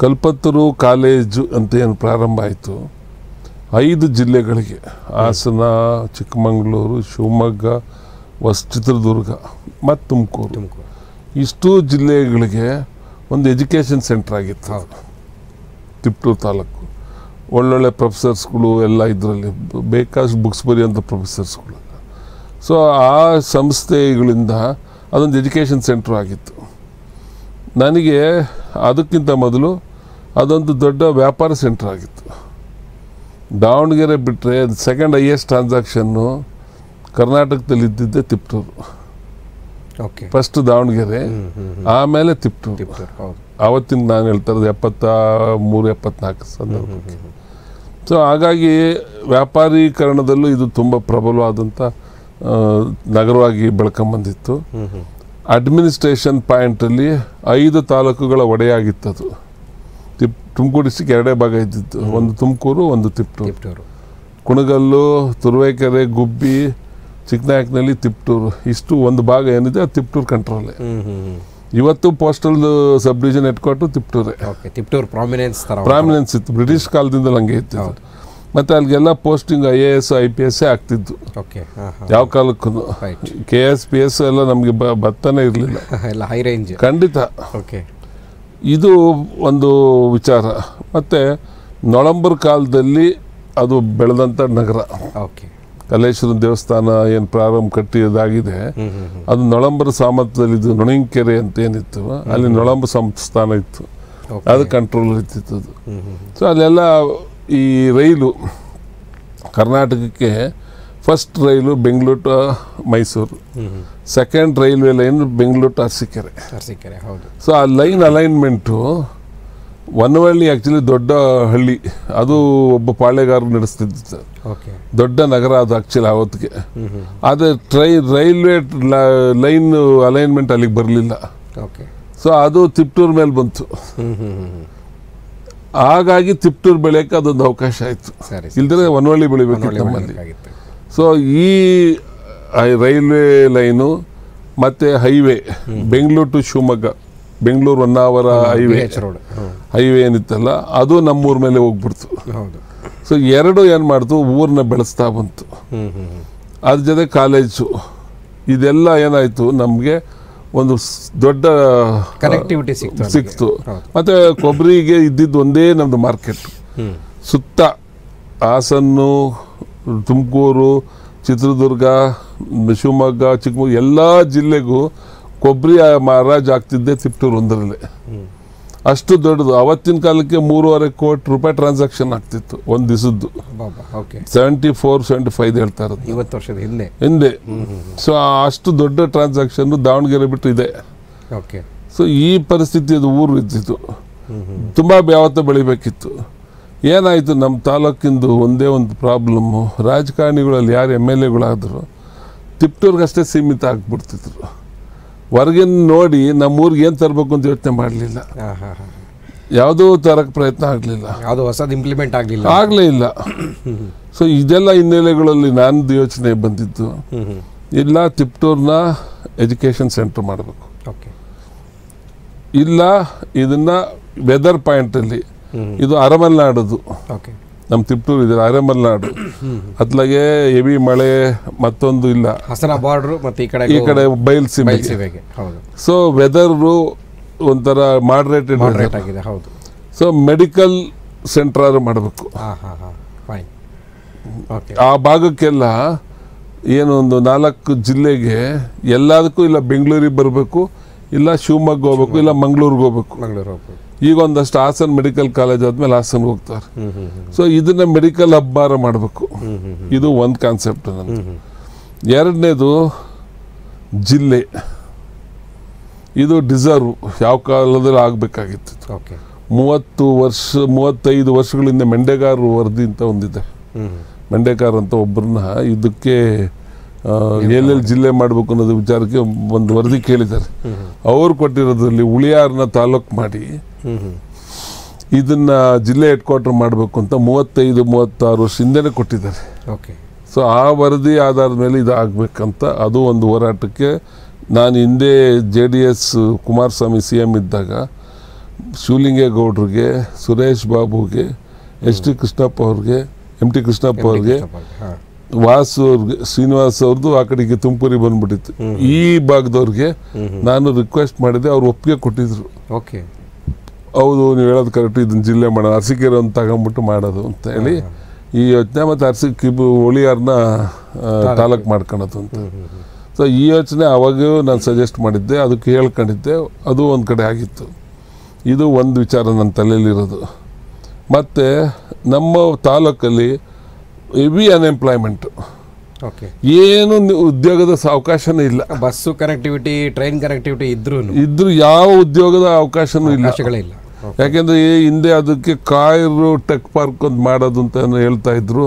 ಕಲ್ಪತರು ಕಾಲೇಜು ಅಂತ ಏನು ಪ್ರಾರಂಭ ಆಯಿತು. ಐದು ಜಿಲ್ಲೆಗಳಿಗೆ ಹಾಸನ ಚಿಕ್ಕಮಗಳೂರು ಶಿವಮೊಗ್ಗ ಹೊಸ ಚಿತ್ರದುರ್ಗ ಮತ್ತು ತುಮಕೂರು. ಇಷ್ಟು ಇಷ್ಟೂ ಜಿಲ್ಲೆಗಳಿಗೆ ಒಂದು ಎಜುಕೇಷನ್ ಸೆಂಟರ್ ಆಗಿತ್ತು. ತಿಪ್ಟೂರು ತಾಲೂಕು. ಒಳ್ಳೊಳ್ಳೆ ಪ್ರೊಫೆಸರ್ಸ್ಗಳು ಎಲ್ಲ ಇದರಲ್ಲಿ. ಬೇಕಾದಷ್ಟು ಬುಕ್ಸ್ ಬರೆಯುವಂಥ ಪ್ರೊಫೆಸರ್ಸ್ಗಳು. ಸೊ ಆ ಸಂಸ್ಥೆಗಳಿಂದ ಅದೊಂದು ಎಜುಕೇಷನ್ ಸೆಂಟ್ರ್ ಆಗಿತ್ತು. ನನಗೆ ಅದಕ್ಕಿಂತ ಮೊದಲು ಅದೊಂದು ದೊಡ್ಡ ವ್ಯಾಪಾರ ಸೆಂಟ್ರ್ ಆಗಿತ್ತು. ದಾವಣಗೆರೆ ಬಿಟ್ಟರೆ ಸೆಕೆಂಡ್ ಹೈಯೆಸ್ಟ್ ಟ್ರಾನ್ಸಾಕ್ಷನ್ನು ಕರ್ನಾಟಕದಲ್ಲಿ ಇದ್ದಿದ್ದೆ ತಿಪ್ಟೂರು. Okay first Davanagere. ಆಮೇಲೆ ತಿಪ್ಟೂರು. ಆವತ್ತಿನ ನಾನು ಹೇಳ್ತಾ ಇರೋದು ಎಪ್ಪತ್ತ ಮೂರು ಎಪ್ಪತ್ನಾಲ್ಕು ಸಂದರ್ಭ ಹ್ಮ್, ಹ್ಮ್, ಹ್ಮ್. ಸೊ ಹಾಗಾಗಿ ವ್ಯಾಪಾರೀಕರಣದಲ್ಲೂ ಇದು ತುಂಬ ಪ್ರಬಲವಾದಂಥ ನಗರವಾಗಿ ಬೆಳ್ಕೊಂಬಂದಿತ್ತು. ಅಡ್ಮಿನಿಸ್ಟ್ರೇಷನ್ ಪಾಯಿಂಟಲ್ಲಿ ಐದು ತಾಲೂಕುಗಳ ಒಡೆಯಾಗಿತ್ತದು ತಿಪ್ ತುಮಕೂರು ಡಿಸ್ಟಿಕ್ ಎರಡೇ ಭಾಗ ಇದ್ದಿತ್ತು. ಒಂದು ತುಮಕೂರು ಒಂದು ತಿಪ್ಟೂರು. ಕುಣಗಲ್ಲು ತುರುವೇಕೆರೆ ಗುಬ್ಬಿ ಚಿಕ್ಕನಾಯಕನಲ್ಲಿ ತಿಪ್ಟೂರು. ಇಷ್ಟು ಒಂದು ಭಾಗ ಏನಿದೆ ಅದು ತಿಪ್ಟೂರು ಕಂಟ್ರೋಲೇ ಇವತ್ತು ಪೋಸ್ಟಲ್ ಸಬ್ ಡಿವಿಷನ್ ಹೆಡ್ಕ್ವಾರ್ಟರ್ ತಿಪ್ಟೂರೇ ಓಕೆ ತಿಪ್ಟೂರು ಪ್ರಾಮಿನೆನ್ಸ್ ಪ್ರಾಮಿನೆನ್ಸ್ ಇತ್ತು. ಬ್ರಿಟಿಷ್ ಕಾಲದಿಂದ ಹಂಗೆ ಇತ್ತು ಮತ್ತು ಅಲ್ಲಿಗೆಲ್ಲ posting I A S I P S ಆಗ್ತಿದ್ದು ಯಾವ ಕಾಲಕ್ಕೂ. ಕೆ ಎಸ್ ಪಿ ಎಸ್ ಎಲ್ಲ ನಮಗೆ ಬರ್ತಾನೆ ಇರಲಿಲ್ಲ. ಎಲ್ಲ ಹೈ ರೇಂಜ್ ಖಂಡಿತ. ಓಕೆ ಇದು ಒಂದು ವಿಚಾರ. ಮತ್ತು ನೊಳಂಬರ್ ಕಾಲದಲ್ಲಿ ಅದು ಬೆಳೆದಂಥ ನಗರ. ಓಕೆ ಕಲೇಶ್ವರನ ದೇವಸ್ಥಾನ ಏನು ಪ್ರಾರಂಭ ಕಟ್ಟಿದಾಗಿದೆ. ಅದು ನೊಳಂಬರ ಸಾಮರ್ಥ್ಯದಲ್ಲಿದ್ದು ನೊಣಂಕೆರೆ ಅಂತ ಏನಿತ್ತು ಅಲ್ಲಿ ನೊಳಂಬ ಸಂಸ್ಥಾನ ಇತ್ತು. ಅದು ಕಂಟ್ರೋಲ್ ಇರ್ತಿತ್ತು ಅದು ಸೊ ಅಲ್ಲೆಲ್ಲ ಈ ರೈಲು ಕರ್ನಾಟಕಕ್ಕೆ first rail Bengaluru to Mysuru. Second railway line Bengaluru to Arsikere. Arsikere ಹೌದು. ಸೊ ಆ ಲೈನ್ ಅಲೈನ್ಮೆಂಟು ವನವಳ್ಳಿ ಆ್ಯಕ್ಚುಲಿ ದೊಡ್ಡ ಹಳ್ಳಿ. ಅದು ಒಬ್ಬ ಪಾಳೆಗಾರ ನಡೆಸ್ತಿದ್ದು ಸರ್. ಓಕೆ. ದೊಡ್ಡ ನಗರ ಅದು ಆ್ಯಕ್ಚುಲಿ ಆವತ್ತಿಗೆ ಆದರೆ ಟ್ರೈ ರೈಲ್ವೆ ಲೈನ್ ಅಲೈನ್ಮೆಂಟ್ ಅಲ್ಲಿಗೆ ಬರಲಿಲ್ಲ. ಓಕೆ. ಸೊ ಅದು ತಿಪ್ಟೂರ್ ಮೇಲೆ ಬಂತು. ಹಾಗಾಗಿ ತಿಪ್ಟೂರ್ ಬೆಳೆಯೋಕ್ಕೆ ಅದೊಂದು ಅವಕಾಶ ಆಯಿತು. ಇಲ್ದ್ರೆ ವನವಳ್ಳಿ ಬೆಳಿಬೇಕು ನಮ್ಮಲ್ಲಿ. ಸೊ ಈ ರೈಲ್ವೆ ಲೈನು ಮತ್ತು ಹೈವೇ ಬೆಂಗಳೂರು ಟು ಶಿವಮೊಗ್ಗ. ಬೆಂಗಳೂರು ಹೊನ್ನಾವರ ಅವರ್ ಹೈವೇ ಹೈವೇ ಏನಿತ್ತಲ್ಲ ಅದು ನಮ್ಮೂರ ಮೇಲೆ ಹೋಗ್ಬಿಡ್ತು. ಸೊ ಎರಡು ಏನು ಮಾಡ್ತು ಊರನ್ನ ಬೆಳೆಸ್ತಾ ಬಂತು. ಅದ್ರ ಜೊತೆ ಕಾಲೇಜು ಇದೆಲ್ಲ ಏನಾಯಿತು ನಮಗೆ ಒಂದು ದೊಡ್ಡ ಕನೆಕ್ಟಿವಿಟಿ ಸಿಕ್ತು. ಮತ್ತೆ ಕೊಬ್ಬರಿಗೆ ಇದ್ದಿದ್ದು ಒಂದೇ ನಮ್ದು ಮಾರ್ಕೆಟ್ ಸುತ್ತ ಹಾಸನ್ನು ತುಮಕೂರು ಚಿತ್ರದುರ್ಗ ಶಿವಮೊಗ್ಗ ಚಿಕ್ಕಮಗ್ಳೂರು ಎಲ್ಲ ಜಿಲ್ಲೆಗೂ ಕೊಬ್ಬರಿ ಮಾರಾಜ್ ಆಗ್ತಿದ್ದೆ ತಿಪ್ಟೂರು ಒಂದರಲ್ಲಿ. ಅಷ್ಟು ದೊಡ್ಡದು. ಅವತ್ತಿನ ಕಾಲಕ್ಕೆ ಮೂರುವರೆ ಕೋಟಿ ರೂಪಾಯಿ ಟ್ರಾನ್ಸಾಕ್ಷನ್ ಆಗ್ತಿತ್ತು ಒಂದು ದಿವಸದ್ದು okay. Seventy four seventy five ಹೇಳ್ತಾ ಇರೋದು. ಇವತ್ತು ವರ್ಷದ ಹಿಂದೆ. ಹಿಂದೆ. ಸೊ ಅಷ್ಟು ದೊಡ್ಡ ಟ್ರಾನ್ಸಾಕ್ಷನ್ ದಾವಣಗೆರೆ ಬಿಟ್ಟು ಇದೆ. ಓಕೆ. ಸೊ ಈ ಪರಿಸ್ಥಿತಿ ಅದು ಊರು ಇದ್ದಿತ್ತು ತುಂಬ ಯಾವತ್ತೂ ಬೆಳಿಬೇಕಿತ್ತು. ಏನಾಯಿತು? ನಮ್ಮ ತಾಲೂಕಿಂದು ಒಂದೇ ಒಂದು ಪ್ರಾಬ್ಲಮ್ಮು ರಾಜಕಾರಣಿಗಳಲ್ಲಿ ಯಾರು ಎಂ ಎಲ್ ಎಗಳಾದರು ತಿಪ್ಟೂರ್ಗಷ್ಟೇ ಸೀಮಿತ ಆಗಿಬಿಡ್ತಿದ್ರು. ಹೊರಗಿನ ನೋಡಿ ನಮ್ಮ ಊರಿಗೆ ಏನು ತರಬೇಕು ಅಂತ ಯೋಚನೆ ಮಾಡಲಿಲ್ಲ. ಯಾವುದೂ ತರಕ್ಕೆ ಪ್ರಯತ್ನ ಆಗಲಿಲ್ಲ. ಯಾವುದು ಹೊಸದು ಇಂಪ್ಲಿಮೆಂಟ್ ಆಗಲಿಲ್ಲ. ಆಗಲೇ ಇಲ್ಲ. ಸೊ ಇದೆಲ್ಲ ಹಿನ್ನೆಲೆಗಳಲ್ಲಿ ನಂದು ಯೋಚನೆ ಬಂದಿದ್ದು. ಇಲ್ಲ ತಿಪ್ಟೂರ್ನ ಎಜುಕೇಷನ್ ಸೆಂಟರ್ ಮಾಡಬೇಕು. ಓಕೆ. ಇಲ್ಲ ಇದನ್ನ ವೆದರ್ ಪಾಯಿಂಟಲ್ಲಿ ಇದು ಅರಮಲ್ನಾಡದು. ಓಕೆ. ನಮ್ಮ ತಿಪ್ಟೂರು ಇದೆ ಅರೆಮಲ್ನಾಡು. ಅತ್ಲಾಗೆ ಹೆವಿ ಮಳೆ ಮತ್ತೊಂದು ಇಲ್ಲ. ಹಸನ ಬಾರ್ಡ್ರು ಮತ್ತೆ ಈ ಕಡೆ ಈ ಕಡೆ ಬಯಲ್ಸೀಮೆ ಸೊ ವೆದರು ಒಂಥರ ಮಾಡ್ರೇಟೆಡ್ ಮಾಡ್ರೇಟ್ ಆಗಿದೆ ಹೌದು. ಸೊ ಮೆಡಿಕಲ್ ಸೆಂಟರ್ ಮಾಡಬೇಕು. ಫೈನ್ ಓಕೆ ಆ ಭಾಗಕ್ಕೆಲ್ಲ ಏನು ಒಂದು ನಾಲ್ಕು ಜಿಲ್ಲೆಗೆ ಎಲ್ಲದಕ್ಕೂ ಇಲ್ಲ ಬೆಂಗಳೂರಿಗೆ ಬರಬೇಕು ಇಲ್ಲ ಶಿವಮೊಗ್ಗ ಹೋಗ್ಬೇಕು ಇಲ್ಲ ಮಂಗಳೂರಿಗೆ ಹೋಗ್ಬೇಕು. ಮಂಗಳೂರು ಹೋಗ್ಬೋದು ಈಗ ಒಂದಷ್ಟು ಹಾಸನ್ ಮೆಡಿಕಲ್ ಕಾಲೇಜ್ ಆದ್ಮೇಲೆ ಹಾಸನ್ ಹೋಗ್ತಾರೆ. ಸೊ ಇದನ್ನ ಮೆಡಿಕಲ್ ಅಬ್ಬಾರ ಮಾಡಬೇಕು. ಇದು ಒಂದು ಕಾನ್ಸೆಪ್ಟ್ ಹ್ಮ್ ಎರಡನೇದು ಜಿಲ್ಲೆ. ಇದು ಡಿಸರ್ವ್ ಯಾವ ಕಾಲದಲ್ಲಿ ಆಗಬೇಕಾಗಿತ್ತು. ಮೂವತ್ತು ವರ್ಷ ಮೂವತ್ತೈದು ವರ್ಷಗಳಿಂದ ಮೆಂಡೆಗಾರರು ವರದಿ ಅಂತ ಒಂದಿದೆ. ಮಂಡೇಗಾರ್ ಅಂತ ಒಬ್ಬರನ್ನ ಇದಕ್ಕೆ ಎಲ್ಲೆಲ್ಲಿ ಜಿಲ್ಲೆ ಮಾಡಬೇಕು ಅನ್ನೋದು ವಿಚಾರಕ್ಕೆ ಒಂದು ವರದಿ ಕೇಳಿದ್ದಾರೆ. ಅವರು ಕೊಟ್ಟಿರೋದ್ರಲ್ಲಿ ಉಳಿಯಾರನ್ನ ತಾಲೂಕು ಮಾಡಿ ಇದನ್ನ ಜಿಲ್ಲೆ ಹೆಡ್ ಕ್ವಾರ್ಟರ್ ಮಾಡಬೇಕು ಅಂತ ಮೂವತ್ತೈದು ಮೂವತ್ತಾರು ವರ್ಷ ಹಿಂದೆನೇ ಕೊಟ್ಟಿದ್ದಾರೆ. ಓಕೆ ಸೊ ಆ ವರದಿ ಆಧಾರದ ಮೇಲೆ ಇದು ಆಗಬೇಕಂತ ಅದು ಒಂದು ಹೋರಾಟಕ್ಕೆ ನಾನು ಹಿಂದೆ J D S Kumaraswamy C M ಇದ್ದಾಗ ಶಿವಲಿಂಗೇಗೌಡ್ರಿಗೆ ಸುರೇಶ್ ಬಾಬುಗೆ ಎಚ್ ಡಿ ಕೃಷ್ಣಪ್ಪ ಅವ್ರಿಗೆ ಎಂ ಟಿ ಕೃಷ್ಣಪ್ಪ ಅವ್ರಿಗೆ ವಾಸು ಅವ್ರಿಗೆ ಶ್ರೀನಿವಾಸ್ ಅವ್ರದ್ದು ಆ ಕಡೆಗೆ ತುಮಕೂರಿ ಬಂದ್ಬಿಟ್ಟಿತ್ತು. ಈ ಭಾಗದವ್ರಿಗೆ ನಾನು ರಿಕ್ವೆಸ್ಟ್ ಮಾಡಿದೆ ಅವ್ರು ಒಪ್ಪಿಗೆ ಕೊಟ್ಟಿದ್ರು. ಓಕೆ. ಹೌದು ನೀವು ಹೇಳೋದು ಕರೆಕ್ಟ್ ಇದನ್ನ ಜಿಲ್ಲೆ ಮಾಡೋದು ಅರಸಿಕೆರೆ ಅಂತ ತಗೊಂಬಿಟ್ಟು ಮಾಡೋದು ಅಂತ ಹೇಳಿ ಈ ಯೋಚನೆ ಮತ್ತು ಅರಸಿ ಕಿಬು ಒಳಿಯಾರನ್ನ ತಾಲೂಕು. ಮಾಡ್ಕೊಳೋದು ಅಂತ. ಸೊ ಈ ಯೋಚನೆ ಅವಾಗೂ ನಾನು ಸಜೆಸ್ಟ್ ಮಾಡಿದ್ದೆ ಅದಕ್ಕೆ ಹೇಳ್ಕೊಂಡಿದ್ದೆ ಅದು ಒಂದು ಕಡೆ ಆಗಿತ್ತು. ಇದು ಒಂದು ವಿಚಾರ ನನ್ನ ತಲೆಯಲ್ಲಿರೋದು. ಮತ್ತು ನಮ್ಮ ತಾಲೂಕಲ್ಲಿ ಹೆವಿ ಅನ್ಎಂಪ್ಲಾಯ್ಮೆಂಟ್ ಏನು ಉದ್ಯೋಗದ ಅವಕಾಶನೂ ಇಲ್ಲ. ಬಸ್ಸು ಕನೆಕ್ಟಿವಿಟಿ ಟ್ರೈನ್ ಕನೆಕ್ಟಿವಿಟಿ ಇದ್ರೂ ಇದ್ರೂ ಯಾವ ಉದ್ಯೋಗದ ಅವಕಾಶನೂ ಇಲ್ಲ. ಇಲ್ಲ. ಯಾಕೆಂದ್ರೆ ಹಿಂದೆ ಅದಕ್ಕೆ ಕಾಯರು ಟೆಕ್ ಪಾರ್ಕ್ ಒಂದು ಮಾಡೋದು ಅಂತ ಹೇಳ್ತಾ ಇದ್ರು.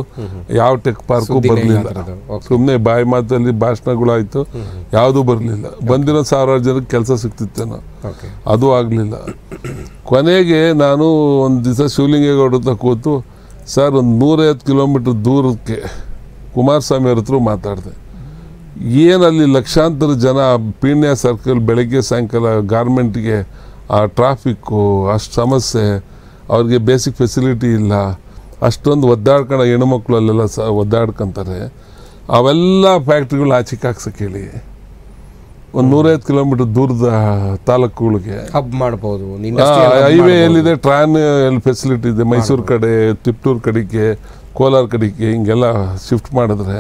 ಯಾವ ಟೆಕ್ ಪಾರ್ಕು ಬರಲಿಲ್ಲ. ಸುಮ್ಮನೆ ಬಾಯಿ ಮಾತಲ್ಲಿ ಭಾಷಣಗಳಾಯ್ತು. ಯಾವುದೂ ಬರಲಿಲ್ಲ. ಬಂದಿರೋ ಸಾವಿರಾರು ಜನಕ್ಕೆ ಕೆಲಸ ಸಿಗ್ತಿತ್ತೇನೋ ಅದು ಆಗಲಿಲ್ಲ. ಕೊನೆಗೆ ನಾನು ಒಂದು ದಿವಸ ಶಿವಲಿಂಗೇಗೌಡ ಕೂತು ಸರ್, ಒಂದು ನೂರೈವತ್ತು ಕಿಲೋಮೀಟ್ರ್ ದೂರಕ್ಕೆ ಕುಮಾರಸ್ವಾಮಿ ಅವ್ರ ಹತ್ರ ಮಾತಾಡಿದೆ. ಏನಲ್ಲಿ ಲಕ್ಷಾಂತರ ಜನ ಪೀಣ್ಯ ಸರ್ಕಲ್ ಬೆಳಗ್ಗೆ ಸಾಯಂಕಾಲ ಗಾರ್ಮೆಂಟ್ಗೆ ಆ ಟ್ರಾಫಿಕ್ಕು, ಅಷ್ಟು ಸಮಸ್ಯೆ, ಅವ್ರಿಗೆ ಬೇಸಿಕ್ ಫೆಸಿಲಿಟಿ ಇಲ್ಲ, ಅಷ್ಟೊಂದು ಒದ್ದಾಡ್ಕೊಂಡು ಹೆಣ್ಮಕ್ಳು ಅಲ್ಲೆಲ್ಲ ಸ, ಒದ್ದಾಡ್ಕೊಂತಾರೆ. ಅವೆಲ್ಲ ಫ್ಯಾಕ್ಟ್ರಿಗಳು ಆಚೆಗೆ ಹಾಕ್ಸಕ್ಕೆ ಹೇಳಿ. ಒಂದು ನೂರೈವತ್ತು ಕಿಲೋಮೀಟರ್ ದೂರದ ತಾಲೂಕುಗಳಿಗೆ. ಹಬ್ ಮಾಡಬಹುದು ಹೈವೇ ಎಲ್ಲಿದೆ? ಟ್ರಾನ್ ಎಲ್ಲಿ ಫೆಸಿಲಿಟಿ ಇದೆ. ಮೈಸೂರು ಕಡೆ ತಿಪ್ಟೂರು ಕಡೆಗೆ ಕೋಲಾರ ಕಡೆಗೆ ಹಿಂಗೆಲ್ಲ ಶಿಫ್ಟ್ ಮಾಡಿದ್ರೆ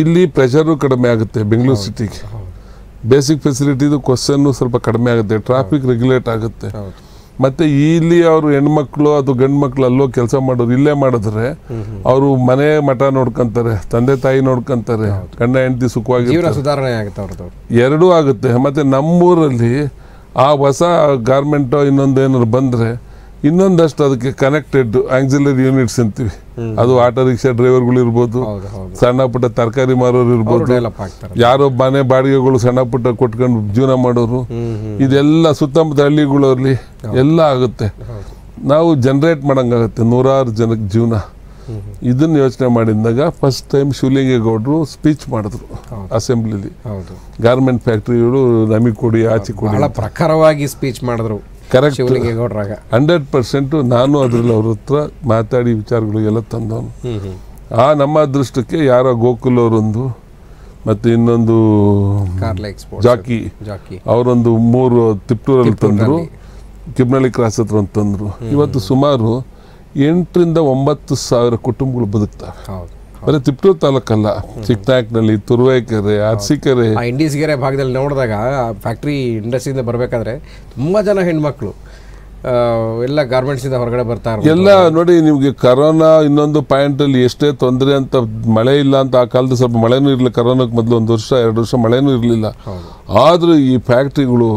ಇಲ್ಲಿ ಪ್ರೆಷರು ಕಡಿಮೆ ಆಗುತ್ತೆ ಬೆಂಗಳೂರು ಸಿಟಿಗೆ ಬೇಸಿಕ್ ಫೆಸಿಲಿಟಿದು ಕ್ವಶನ್ನು ಸ್ವಲ್ಪ ಕಡಿಮೆ ಆಗುತ್ತೆ. ಟ್ರಾಫಿಕ್ ರೆಗ್ಯುಲೇಟ್ ಆಗುತ್ತೆ. ಮತ್ತು ಇಲ್ಲಿ ಅವರು ಹೆಣ್ಮಕ್ಳು ಅದು ಗಂಡು ಮಕ್ಳು ಅಲ್ಲೋ ಕೆಲಸ ಮಾಡೋರು ಇಲ್ಲೇ ಮಾಡಿದ್ರೆ ಅವರು ಮನೆ ಮಠ ನೋಡ್ಕೊಂತಾರೆ ತಂದೆ ತಾಯಿ ನೋಡ್ಕೊಂತಾರೆ ಗಂಡ ಹೆಂಡತಿ ಸುಖವಾಗಿ ಸುಧಾರಣೆ ಆಗುತ್ತೆ ಅವ್ರದ್ದು. ಎರಡೂ ಆಗುತ್ತೆ. ಮತ್ತೆ ನಮ್ಮೂರಲ್ಲಿ ಆ ಹೊಸ ಗಾರ್ಮೆಂಟು ಇನ್ನೊಂದು ಏನಾದ್ರು ಬಂದರೆ ಇನ್ನೊಂದಷ್ಟು ಅದಕ್ಕೆ ಕನೆಕ್ಟೆಡ್ ಆಕ್ಸಿಲರಿ ಯೂನಿಟ್ಸ್ ಅಂತೀವಿ. ಅದು ಆಟೋ ರಿಕ್ಷಾ ಡ್ರೈವರ್ಗಳು ಇರ್ಬೋದು ಸಣ್ಣ ಪುಟ್ಟ ತರಕಾರಿ ಮಾರೋರು ಇರ್ಬೋದು ಯಾರೋ ಮನೆ ಬಾಡಿಗೆಗಳು ಸಣ್ಣ ಪುಟ್ಟ ಕೊಟ್ಕೊಂಡು ಜೀವನ ಮಾಡೋರು ಇದೆಲ್ಲ ಸುತ್ತಮುತ್ತ ಹಳ್ಳಿಗಳಲ್ಲಿ ಎಲ್ಲ ಆಗುತ್ತೆ. ನಾವು ಜನರೇಟ್ ಮಾಡೋಂಗಾಗುತ್ತೆ ನೂರಾರು ಜನಕ್ಕೆ ಜೀವನ. ಇದನ್ನ ಯೋಚನೆ ಮಾಡಿದಾಗ ಫಸ್ಟ್ ಟೈಮ್ ಶಿವಲಿಂಗೇಗೌಡರು ಸ್ಪೀಚ್ ಮಾಡಿದ್ರು. ಅಸೆಂಬ್ಲಿಲಿ ಗಾರ್ಮೆಂಟ್ ಫ್ಯಾಕ್ಟ್ರಿಗಳು ನಮಗೆ ಕೊಡಿ ಆಚೆ ಕೊಡಿ ಪ್ರಖರವಾಗಿ ಸ್ಪೀಚ್ ಮಾಡಿದ್ರು. ಕರೆಕ್ಟ್ ಹಂಡ್ರೆಡ್ ಪರ್ಸೆಂಟು ನಾನು ಅದರಲ್ಲಿ ಅವ್ರ ಹತ್ರ ಮಾತಾಡಿ ವಿಚಾರಗಳಿಗೆಲ್ಲ ತಂದವನು. ಆ ನಮ್ಮ ಅದೃಷ್ಟಕ್ಕೆ ಯಾರೋ ಗೋಕುಲ್ ಅವರೊಂದು ಮತ್ತು ಇನ್ನೊಂದು ಜಾಕಿ ಜಾಕಿ. ಅವರೊಂದು ಮೂರು ತಿಪ್ಟೂರಲ್ಲಿ ತಂದರು. ಕಿಬ್ನಳ್ಳಿ ಕ್ರಾಸ್ ಹತ್ರ ಒಂದು ತಂದರು ಇವತ್ತು ಸುಮಾರು ಎಂಟರಿಂದ ಒಂಬತ್ತು ಸಾವಿರ ಕುಟುಂಬಗಳು ಬದುಕ್ತವೆ ಹೌದು. ಬರೀ ತಿಪ್ಟೂರು ತಾಲೂಕಲ್ಲ. ಚಿಕ್ಕನಾಯಕನಹಳ್ಳಿ ತುರುವೇಕೆರೆ ಅರಸೀಕೆರೆ ಆ ಇಂಡಿಸಿಗೆರೆ ಭಾಗದಲ್ಲಿ ನೋಡಿದಾಗ ಫ್ಯಾಕ್ಟ್ರಿ ಇಂಡಸ್ಟ್ರಿಯಿಂದ ಬರಬೇಕಾದ್ರೆ ತುಂಬ ಜನ ಹೆಣ್ಮಕ್ಳು ಎಲ್ಲ ಗಾರ್ಮೆಂಟ್ಸಿಂದ ಹೊರಗಡೆ ಬರ್ತಾ ಇರ್ಬೋದು. ಎಲ್ಲ ನೋಡಿ ನಿಮಗೆ ಕರೋನಾ ಇನ್ನೊಂದು ಪಾಯಿಂಟ್ ಅಲ್ಲಿ ಎಷ್ಟೇ ತೊಂದರೆ ಅಂತ ಮಳೆ ಇಲ್ಲ ಅಂತ ಆ ಕಾಲದ ಸ್ವಲ್ಪ ಮಳೆನೂ ಇರಲಿಲ್ಲ. ಕರೋನಾಕ್ಕೆ ಮೊದಲು ಒಂದು ವರ್ಷ ಎರಡು ವರ್ಷ ಮಳೆನೂ ಇರಲಿಲ್ಲ. ಆದರೂ ಈ ಫ್ಯಾಕ್ಟ್ರಿಗಳು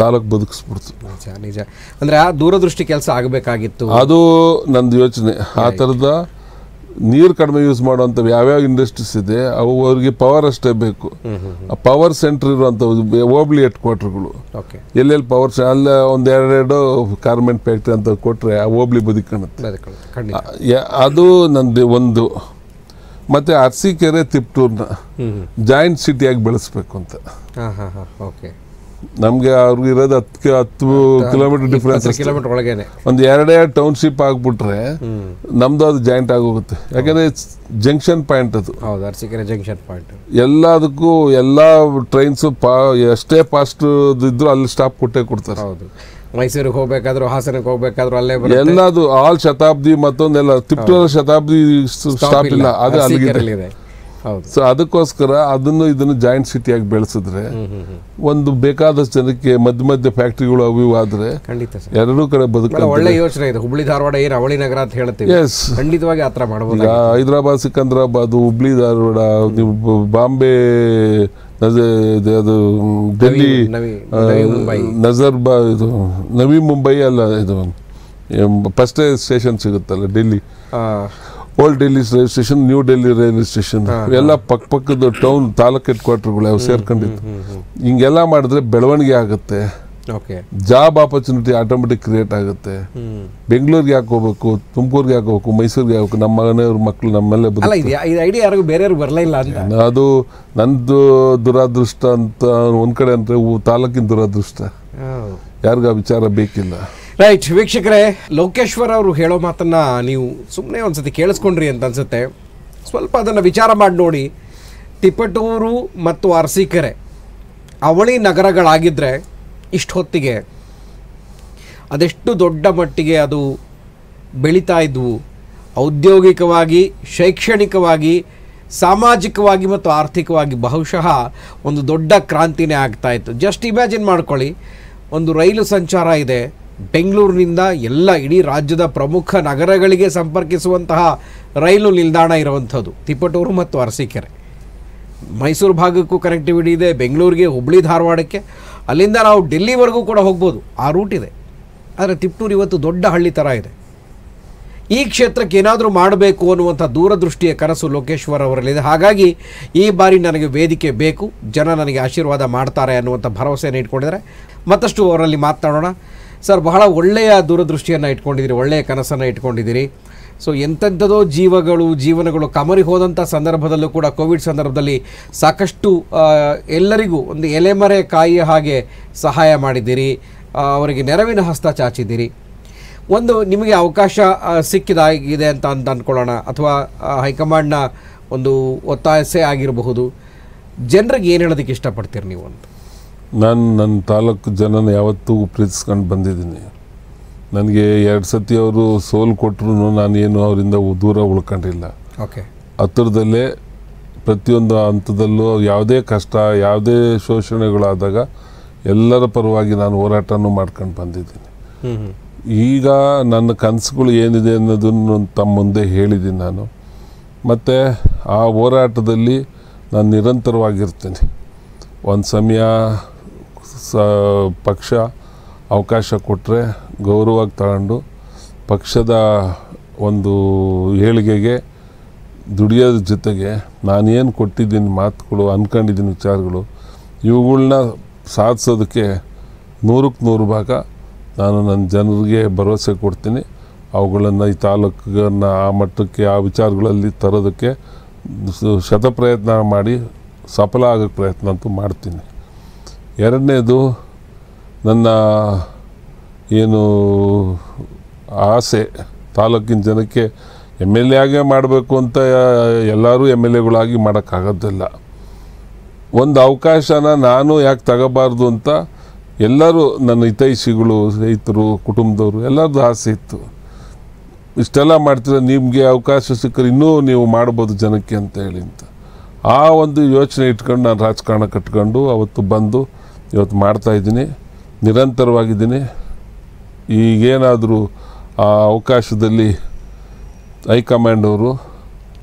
ತಾಲೂಕು ಬದುಕಿಸ್ಬಿಡ್ತು. ನಿಜ ನಿಜ. ಅಂದ್ರೆ ಆ ದೂರದೃಷ್ಟಿ ಕೆಲಸ ಆಗಬೇಕಾಗಿತ್ತು. ಅದು ನಂದು ಯೋಚನೆ. ಆ ಥರದ ನೀರು ಕಡಿಮೆ ಯೂಸ್ ಮಾಡುವಂಥವು ಯಾವ್ಯಾವ ಇಂಡಸ್ಟ್ರೀಸ್ ಇದೆ ಅವು ಅವ್ರಿಗೆ ಪವರ್ ಅಷ್ಟೇ ಬೇಕು. ಆ ಪವರ್ ಸೆಂಟರ್ ಇರುವಂಥ ಹೋಬ್ಳಿ ಹೆಡ್ ಕ್ವಾರ್ಟರ್ಗಳು ಓಕೆ ಎಲ್ಲೆಲ್ಲಿ ಪವರ್ ಅಲ್ಲ ಒಂದು ಎರಡೆರಡು ಕಾರ್ಮೆಂಟ್ ಫ್ಯಾಕ್ಟ್ರಿ ಅಂತ ಕೊಟ್ಟರೆ ಆ ಹೋಬ್ಳಿ ಬದುಕಣತ್ತೆ ಕಾಣುತ್ತೆ. ಅದು ನಂದು ಒಂದು. ಮತ್ತು ಅರಸೀಕೆರೆ ತಿಪ್ಟೂರ್ನ ಜಾಯಿಂಟ್ ಸಿಟಿಯಾಗಿ ಬೆಳೆಸ್ಬೇಕು ಅಂತ ಹಾಂ ಹಾಂ ಹಾಂ ಓಕೆ ನಮಗೆ ಅವ್ರಿಗೆ ಇರೋದು ಹತ್ತು ಹತ್ತು ಕಿಲೋಮೀಟರ್ ಡಿಫ್ರೆನ್ಸ್ ಕಿಲೋಮೀಟರ್ ಒಳಗೇನೆ. ಒಂದು ಎರಡೇ ಟೌನ್ಶಿಪ್ ಆಗ್ಬಿಟ್ರೆ ನಮ್ದು ಅದು ಜಾಯಿಂಟ್ ಆಗೋಗುತ್ತೆ. ಯಾಕಂದ್ರೆ ಜಂಕ್ಷನ್ ಪಾಯಿಂಟ್ ಅದು. ಹೌದು ಅರಸೀಕೆರೆ ಜಂಕ್ಷನ್ ಪಾಯಿಂಟ್ ಎಲ್ಲದಕ್ಕೂ ಎಲ್ಲ ಟ್ರೈನ್ಸು ಪಾ ಎಷ್ಟೇ ಫಾಸ್ಟ್ ಇದ್ರು ಅಲ್ಲಿ ಸ್ಟಾಪ್ ಕೊಟ್ಟೇ ಕೊಡ್ತಾರೆ. ಹೌದು. ಮೈಸೂರಿಗೆ ಹೋಗ್ಬೇಕಾದ್ರು ಹಾಸನಕ್ಕೆ ಹೋಗ್ಬೇಕಾದ್ರು ಅಲ್ಲೇ ಬರುತ್ತೆ. ಎಲ್ಲದು ಆಲ್ ಶತಾಬ್ದಿ ಮತ್ತೊಂದೆಲ್ಲ ತಿಪ್ಟೂರ ಶತಾಬ್ದಿ ಸ್ಟಾಪ್ ಇಲ್ಲ. ಅದು ಅಲ್ಲಿಗೆ ಸೊ ಅದಕ್ಕೋಸ್ಕರ ಅದನ್ನು ಇದನ್ನು ಜಾಯಿಂಟ್ ಸಿಟಿಯಾಗಿ ಬೆಳೆಸಿದ್ರೆ ಒಂದು ಬೇಕಾದಷ್ಟು ಜನಕ್ಕೆ ಮಧ್ಯ ಮಧ್ಯ ಫ್ಯಾಕ್ಟ್ರಿಗಳು ಅವು ಇವು ಆದ್ರೆ ಎರಡೂ ಕಡೆ ಬದುಕ ಒಳ್ಳೆ ಯೋಚನೆ ಇದೆ. ಹುಬ್ಳಿ ಧಾರವಾಡ ಏನು ಅವಳಿ ನಗರ ಅಂತ ಹೇಳ್ತೀವಿ ಎಸ್ ಖಂಡಿತವಾಗಿ ಆತರ ಮಾಡಬಹುದು ಈಗ ಹೈದರಾಬಾದ್ ಸಿಕಂದ್ರಾಬಾದ್ ಹುಬ್ಳಿ ಧಾರವಾಡ ಬಾಂಬೆ ಅದು ಡೆಲ್ಲಿ ನಜರ್ಬಾ ಇದು ನವಿ ಮುಂಬೈ ಅಲ್ಲ ಇದು ಫಸ್ಟ್ ಸ್ಟೇಷನ್ ಸಿಗುತ್ತಲ್ಲ ಡೆಲ್ಲಿ. ಆ, old Delhi railway station new Delhi railway station ಎಲ್ಲ ಪಕ್ಕ ಪಕ್ಕದ ಟೌನ್ ತಾಲೂಕ್ ಹೆಡ್ ಕ್ವಾರ್ಟರ್ಗಳು ಯಾವ ಸೇರ್ಕೊಂಡಿತ್ತು ಹಿಂಗೆಲ್ಲ ಮಾಡಿದ್ರೆ ಬೆಳವಣಿಗೆ ಆಗುತ್ತೆ. ಜಾಬ್ ಆಪರ್ಚುನಿಟಿ ಆಟೋಮೆಟಿಕ್ ಕ್ರಿಯೇಟ್ ಆಗುತ್ತೆ. ಬೆಂಗಳೂರಿಗೆ ಯಾಕೆ ಹೋಗ್ಬೇಕು? ತುಮಕೂರಿಗೆ ಯಾಕೆ ಹೋಗ್ಬೇಕು? ಮೈಸೂರಿಗೆ ಹೋಗ್ಬೇಕು? ನಮ್ಮ ಮನೆಯವ್ರ ಮಕ್ಕಳು ನಮ್ಮಲ್ಲೇ ಐಡಿಯಾ ಯಾರಿಗೂ ಬೇರೆಯವ್ರಿಗೆ ಬರಲಿಲ್ಲ ಅದು? ನಂದು ದುರಾದೃಷ್ಟ ಅಂತ ಒಂದ್ ಕಡೆ ಅಂದ್ರೆ ತಾಲೂಕಿನ ದುರಾದೃಷ್ಟ. ಯಾರಿಗೂ ಆ ವಿಚಾರ ಬೇಕಿಲ್ಲ. ರೈಟ್ ವೀಕ್ಷಕರೇ, ಲೋಕೇಶ್ವರ್ ಅವರು ಹೇಳೋ ಮಾತನ್ನ ನೀವು ಸುಮ್ಮನೆ ಒಂದ್ಸತಿ ಕೇಳಿಸ್ಕೊಂಡ್ರಿ ಅಂತ ಅನ್ಸುತ್ತೆ. ಸ್ವಲ್ಪ ಅದನ್ನು ವಿಚಾರ ಮಾಡಿ ನೋಡಿ. ತಿಪಟೂರು ಮತ್ತು ಅರಸೀಕೆರೆ ಅವಳಿ ನಗರಗಳಾಗಿದ್ದರೆ ಇಷ್ಟು ಹೊತ್ತಿಗೆ ಅದೆಷ್ಟು ದೊಡ್ಡ ಮಟ್ಟಿಗೆ ಅದು ಬೆಳೀತಾ ಇದ್ವು. ಔದ್ಯೋಗಿಕವಾಗಿ, ಶೈಕ್ಷಣಿಕವಾಗಿ, ಸಾಮಾಜಿಕವಾಗಿ ಮತ್ತು ಆರ್ಥಿಕವಾಗಿ ಬಹುಶಃ ಒಂದು ದೊಡ್ಡ ಕ್ರಾಂತಿನೇ ಆಗ್ತಾಯಿತ್ತು ಜಸ್ಟ್ ಇಮ್ಯಾಜಿನ್ ಮಾಡ್ಕೊಳ್ಳಿ. ಒಂದು ರೈಲು ಸಂಚಾರ ಇದೆ. ಬೆಂಗಳೂರಿನಿಂದ ಎಲ್ಲ ಇಡೀ ರಾಜ್ಯದ ಪ್ರಮುಖ ನಗರಗಳಿಗೆ ಸಂಪರ್ಕಿಸುವಂತಹ ರೈಲು ನಿಲ್ದಾಣ ಇರುವಂಥದ್ದು ತಿಪಟೂರು ಮತ್ತು ಅರಸೀಕೆರೆ. ಮೈಸೂರು ಭಾಗಕ್ಕೂ ಕನೆಕ್ಟಿವಿಟಿ ಇದೆ, ಬೆಂಗಳೂರಿಗೆ ಹುಬ್ಳಿ, ಧಾರವಾಡಕ್ಕೆ. ಅಲ್ಲಿಂದ ನಾವು ಡೆಲ್ಲಿವರೆಗೂ ಕೂಡ ಹೋಗ್ಬೋದು, ಆ ರೂಟ್ ಇದೆ. ಆದರೆ ತಿಪ್ಟೂರು ಇವತ್ತು ದೊಡ್ಡ ಹಳ್ಳಿ ಥರ ಇದೆ. ಈ ಕ್ಷೇತ್ರಕ್ಕೆ ಏನಾದರೂ ಮಾಡಬೇಕು ಅನ್ನುವಂಥ ದೂರದೃಷ್ಟಿಯ ಕನಸು ಲೋಕೇಶ್ವರ್ ಅವರಲ್ಲಿದೆ. ಹಾಗಾಗಿ ಈ ಬಾರಿ ನನಗೆ ವೇದಿಕೆ ಬೇಕು, ಜನ ನನಗೆ ಆಶೀರ್ವಾದ ಮಾಡ್ತಾರೆ ಅನ್ನುವಂಥ ಭರವಸೆಯನ್ನು ಇಟ್ಕೊಂಡಿದ್ದಾರೆ ಮತ್ತಷ್ಟು ಅವರಲ್ಲಿ ಮಾತನಾಡೋಣ. ಸರ್, ಬಹಳ ಒಳ್ಳೆಯ ದೂರದೃಷ್ಟಿಯನ್ನು ಇಟ್ಕೊಂಡಿದ್ದೀರಿ, ಒಳ್ಳೆಯ ಕನಸನ್ನು ಇಟ್ಕೊಂಡಿದ್ದೀರಿ. ಸೊ ಎಂಥೆಂಥದೋ ಜೀವಗಳು, ಜೀವನಗಳು ಕಮರಿ ಹೋದಂಥ ಸಂದರ್ಭದಲ್ಲೂ ಕೂಡ, ಕೋವಿಡ್ ಸಂದರ್ಭದಲ್ಲಿ ಸಾಕಷ್ಟು ಎಲ್ಲರಿಗೂ ಒಂದು ಎಲೆಮರೆ ಕಾಯಿಯ ಹಾಗೆ ಸಹಾಯ ಮಾಡಿದ್ದೀರಿ ಅವರಿಗೆ ನೆರವಿನ ಹಸ್ತ ಚಾಚಿದ್ದೀರಿ. ಒಂದು ನಿಮಗೆ ಅವಕಾಶ ಸಿಕ್ಕಿದಾಗಿದೆ ಅಂತ ಅಂತ ಅಂದ್ಕೊಳ್ಳೋಣ, ಅಥವಾ ಹೈಕಮಾಂಡ್ನ ಒಂದು ಒತ್ತಾಸೆ ಆಗಿರಬಹುದು. ಜನರಿಗೆ ಏನು ಹೇಳೋದಕ್ಕೆ ಇಷ್ಟಪಡ್ತೀರಿ ನೀವು ಅಂತ? ನಾನು ನನ್ನ ತಾಲೂಕು ಜನನ ಯಾವತ್ತೂ ಪ್ರೀತಿಸ್ಕೊಂಡು ಬಂದಿದ್ದೀನಿ. ನನಗೆ ಎರಡು ಸತಿ ಅವರು ಸೋಲು ಕೊಟ್ಟರು ನಾನು ಏನು ಅವರಿಂದ ದೂರ ಉಳ್ಕೊಂಡಿಲ್ಲ. ಓಕೆ. ಹತ್ತಿರದಲ್ಲೇ ಪ್ರತಿಯೊಂದು ಹಂತದಲ್ಲೂ ಯಾವುದೇ ಕಷ್ಟ ಯಾವುದೇ ಶೋಷಣೆಗಳಾದಾಗ ಎಲ್ಲರ ಪರವಾಗಿ ನಾನು ಹೋರಾಟನೂ ಮಾಡ್ಕೊಂಡು ಬಂದಿದ್ದೀನಿ. ಈಗ ನನ್ನ ಕನಸುಗಳು ಏನಿದೆ ಅನ್ನೋದನ್ನು ತಮ್ಮ ಮುಂದೆ ಹೇಳಿದ್ದೀನಿ ನಾನು. ಮತ್ತು ಆ ಹೋರಾಟದಲ್ಲಿ ನಾನು ನಿರಂತರವಾಗಿರ್ತೀನಿ. ಒಂದು ಸಮಯ ಸ, ಪಕ್ಷ ಅವಕಾಶ ಕೊಟ್ಟರೆ ಗೌರವವಾಗಿ ತಗೊಂಡು ಪಕ್ಷದ ಒಂದು ಏಳಿಗೆಗೆ, ದುಡಿಯೋದ್ರ ಜೊತೆಗೆ ನಾನೇನು ಕೊಟ್ಟಿದ್ದೀನಿ ಮಾತುಗಳು ಅಂದ್ಕೊಂಡಿದ್ದೀನಿ ವಿಚಾರಗಳು ಇವುಗಳನ್ನ ಸಾಧಿಸೋದಕ್ಕೆ ನೂರಕ್ಕೆ ನೂರು ಭಾಗ ನಾನು ನನ್ನ ಜನರಿಗೆ ಭರವಸೆ ಕೊಡ್ತೀನಿ. ಅವುಗಳನ್ನು ಈ ತಾಲೂಕನ್ನು ಆ ಮಟ್ಟಕ್ಕೆ, ಆ ವಿಚಾರಗಳಲ್ಲಿ ತರೋದಕ್ಕೆ ಶತಪ್ರಯತ್ನ ಮಾಡಿ, ಸಫಲ ಆಗೋಕ್ಕೆ ಪ್ರಯತ್ನ ಅಂತೂ ಮಾಡ್ತೀನಿ. ಎರಡನೇದು ನನ್ನ ಏನು ಆಸೆ, ತಾಲೂಕಿನ ಜನಕ್ಕೆ ಎಂ ಎಲ್ ಎ ಆಗೇ ಮಾಡಬೇಕು ಅಂತ ಎಲ್ಲರೂ ಎಂ ಎಲ್ ಎಗಳಾಗಿ ಮಾಡೋಕ್ಕಾಗೋದಿಲ್ಲ. ಒಂದು ಅವಕಾಶನ ನಾನು ಯಾಕೆ ತಗೋಬಾರ್ದು ಅಂತ ಎಲ್ಲರೂ ನನ್ನ ಹಿತೈಷಿಗಳು ರೈತರು ಕುಟುಂಬದವರು ಎಲ್ಲರದ್ದು ಆಸೆ ಇತ್ತು. ಇಷ್ಟೆಲ್ಲ ಮಾಡ್ತೀರ ನಿಮಗೆ ಅವಕಾಶ ಸಿಕ್ಕರೆ ಇನ್ನೂ ನೀವು ಮಾಡ್ಬೋದು ಜನಕ್ಕೆ ಅಂತ ಹೇಳಿ ಅಂತ. ಆ ಒಂದು ಯೋಚನೆ ಇಟ್ಕೊಂಡು ನಾನು ರಾಜಕಾರಣ ಕಟ್ಕೊಂಡು ಅವತ್ತು ಬಂದು ಇವತ್ತು ಮಾಡ್ತಾಯಿದ್ದೀನಿ ನಿರಂತರವಾಗಿದ್ದೀನಿ. ಈಗೇನಾದರೂ ಆ ಅವಕಾಶದಲ್ಲಿ ಹೈಕಮಾಂಡ್ ಅವರು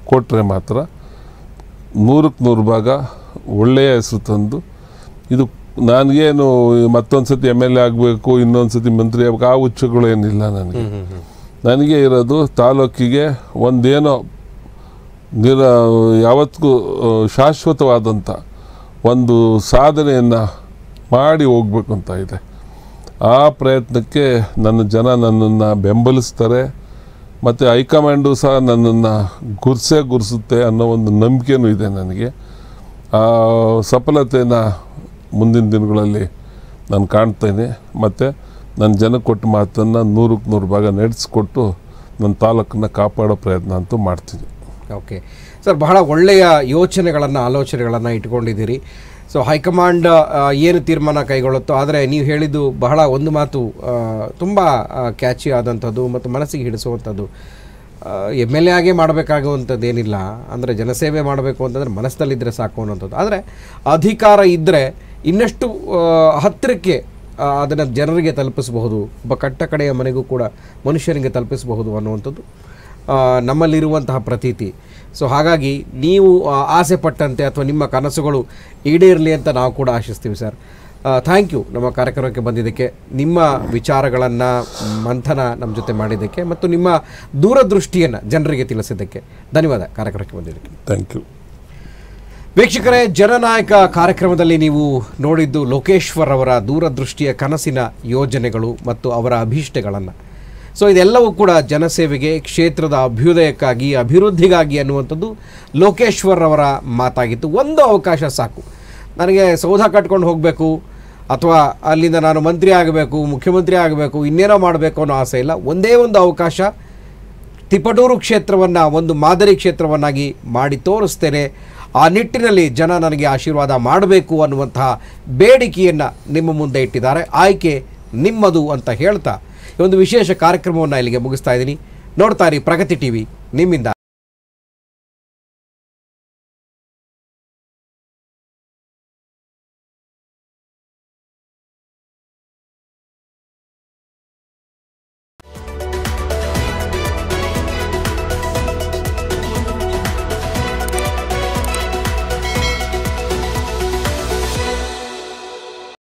ಕೊಟ್ಟರೆ ಮಾತ್ರ ನೂರಕ್ಕೆ ನೂರು ಭಾಗ ಒಳ್ಳೆಯ ಹೆಸರು ತಂದು ಇದು ನನಗೇನು ಮತ್ತೊಂದು ಸತಿ ಎಂ ಎಲ್ ಎ ಆಗಬೇಕು ಇನ್ನೊಂದು ಸತಿ ಮಂತ್ರಿ ಆಗಬೇಕು ಆ ಹುಚ್ಚುಗಳೇನಿಲ್ಲ ನನಗೆ. ನನಗೆ ಇರೋದು ತಾಲೂಕಿಗೆ ಒಂದೇನೋ ನಿರ ಯಾವತ್ತಿಗೂ ಶಾಶ್ವತವಾದಂಥ ಒಂದು ಸಾಧನೆಯನ್ನು ಮಾಡಿ ಹೋಗ್ಬೇಕು ಅಂತ ಇದೆ. ಆ ಪ್ರಯತ್ನಕ್ಕೆ ನನ್ನ ಜನ ನನ್ನನ್ನು ಬೆಂಬಲಿಸ್ತಾರೆ, ಮತ್ತು ಹೈಕಮಾಂಡು ಸಹ ನನ್ನನ್ನು ಗುರ್ಸೇ ಗುರ್ಸುತ್ತೆ ಅನ್ನೋ ಒಂದು ನಂಬಿಕೆನೂ ಇದೆ ನನಗೆ. ಆ ಸಫಲತೆಯನ್ನು ಮುಂದಿನ ದಿನಗಳಲ್ಲಿ ನಾನು ಕಾಣ್ತೇನೆ ಮತ್ತು ನನ್ನ ಜನಕ್ಕೆ ಕೊಟ್ಟ ಮಾತನ್ನು ನೂರಕ್ಕೆ ನೂರು ಭಾಗ ನಡೆಸ್ಕೊಟ್ಟು ನನ್ನ ತಾಲೂಕನ್ನು ಕಾಪಾಡೋ ಪ್ರಯತ್ನ ಅಂತೂ ಮಾಡ್ತೀನಿ ಓಕೆ. ಸರ್, ಬಹಳ ಒಳ್ಳೆಯ ಯೋಚನೆಗಳನ್ನು, ಆಲೋಚನೆಗಳನ್ನು ಇಟ್ಕೊಂಡಿದ್ದೀರಿ. ಸೊ ಹೈಕಮಾಂಡ್ ಆ, ಏನು ತೀರ್ಮಾನ ಕೈಗೊಳ್ಳುತ್ತೋ ಆದರೆ ನೀವು ಹೇಳಿದ್ದು ಬಹಳ ಒಂದು ಮಾತು ತುಂಬ ಕ್ಯಾಚಿ ಆದಂಥದ್ದು ಮತ್ತು ಮನಸ್ಸಿಗೆ ಹಿಡಿಸುವಂಥದ್ದು. ಎಂ ಎಲ್ ಎ ಆಗೇ ಮಾಡಬೇಕಾಗುವಂಥದ್ದು ಏನಿಲ್ಲ. ಅಂದರೆ ಜನಸೇವೆ ಮಾಡಬೇಕು ಅಂತಂದರೆ ಮನಸ್ಸಲ್ಲಿದ್ದರೆ ಸಾಕು ಅನ್ನೋಂಥದ್ದು ಆದರೆ ಅಧಿಕಾರ ಇದ್ದರೆ ಇನ್ನಷ್ಟು ಹತ್ತಿರಕ್ಕೆ ಅದನ್ನು ಜನರಿಗೆ ತಲುಪಿಸಬಹುದು. ಒಬ್ಬ ಕಟ್ಟ ಕಡೆಯ ಮನೆಗೂ ಕೂಡ ಮನುಷ್ಯನಿಗೆ ತಲುಪಿಸಬಹುದು ಅನ್ನುವಂಥದ್ದು. ನಮ್ಮಲ್ಲಿರುವಂತಹ ಪ್ರತೀತಿ. ಸೊ ಹಾಗಾಗಿ ನೀವು ಆಸೆ ಪಟ್ಟಂತೆ ಅಥವಾ ನಿಮ್ಮ ಕನಸುಗಳು ಈಡೇರಲಿ ಅಂತ ನಾವು ಕೂಡ ಆಶಿಸ್ತೀವಿ ಸರ್. ಥ್ಯಾಂಕ್ ಯು ನಮ್ಮ ಕಾರ್ಯಕ್ರಮಕ್ಕೆ ಬಂದಿದ್ದಕ್ಕೆ ನಿಮ್ಮ ವಿಚಾರಗಳನ್ನು ಮಂಥನ ನಮ್ಮ ಜೊತೆ ಮಾಡಿದ್ದಕ್ಕೆ ಮತ್ತು ನಿಮ್ಮ ದೂರದೃಷ್ಟಿಯನ್ನು ಜನರಿಗೆ ತಿಳಿಸಿದ್ದಕ್ಕೆ ಧನ್ಯವಾದ ಕಾರ್ಯಕ್ರಮಕ್ಕೆ ಬಂದಿದ್ದಕ್ಕೆ. ಥ್ಯಾಂಕ್ ಯು ವೀಕ್ಷಕರೇ ಜನನಾಯಕ ಕಾರ್ಯಕ್ರಮದಲ್ಲಿ ನೀವು ನೋಡಿದ್ದು ಲೋಕೇಶ್ವರ್ ಅವರ ದೂರದೃಷ್ಟಿಯ ಕನಸಿನ ಯೋಜನೆಗಳು ಮತ್ತು ಅವರ ಅಭೀಷ್ಟಗಳನ್ನು. ಸೊ ಇದೆಲ್ಲವೂ ಕೂಡ ಜನಸೇವೆಗೆ, ಕ್ಷೇತ್ರದ ಅಭ್ಯುದಯಕ್ಕಾಗಿ, ಅಭಿವೃದ್ಧಿಗಾಗಿ ಅನ್ನುವಂಥದ್ದು ಲೋಕೇಶ್ವರ್ ಅವರ ಮಾತಾಗಿತ್ತು. ಒಂದು ಅವಕಾಶ ಸಾಕು. ನನಗೆ ಸೌಧ ಕಟ್ಕೊಂಡು ಹೋಗಬೇಕು, ಅಥವಾ ಅಲ್ಲಿಂದ ನಾನು ಮಂತ್ರಿ ಆಗಬೇಕು, ಮುಖ್ಯಮಂತ್ರಿ ಆಗಬೇಕು, ಇನ್ನೇನೋ ಮಾಡಬೇಕು ಅನ್ನೋ ಆಸೆ ಇಲ್ಲ. ಒಂದೇ ಒಂದು ಅವಕಾಶ, ತಿಪಟೂರು ಕ್ಷೇತ್ರವನ್ನು, ಒಂದು ಮಾದರಿ ಕ್ಷೇತ್ರವನ್ನಾಗಿ ಮಾಡಿ ತೋರಿಸ್ತೇನೆ. ಆ ನಿಟ್ಟಿನಲ್ಲಿ ಜನ ನನಗೆ ಆಶೀರ್ವಾದ ಮಾಡಬೇಕು ಅನ್ನುವಂತಹ ಬೇಡಿಕೆಯನ್ನು ನಿಮ್ಮ ಮುಂದೆ ಇಟ್ಟಿದ್ದಾರೆ. ಆಯ್ಕೆ ನಿಮ್ಮದು ಅಂತ ಹೇಳ್ತಾ ಈ ಒಂದು ವಿಶೇಷ ಕಾರ್ಯಕ್ರಮವನ್ನು ಇಲ್ಲಿಗೆ ಮುಗಿಸ್ತಾ ಇದ್ದೀನಿ. ನೋಡ್ತಾ ಇರಿ ಪ್ರಗತಿ ಟಿವಿ ನಿಮ್ಮಿಂದ.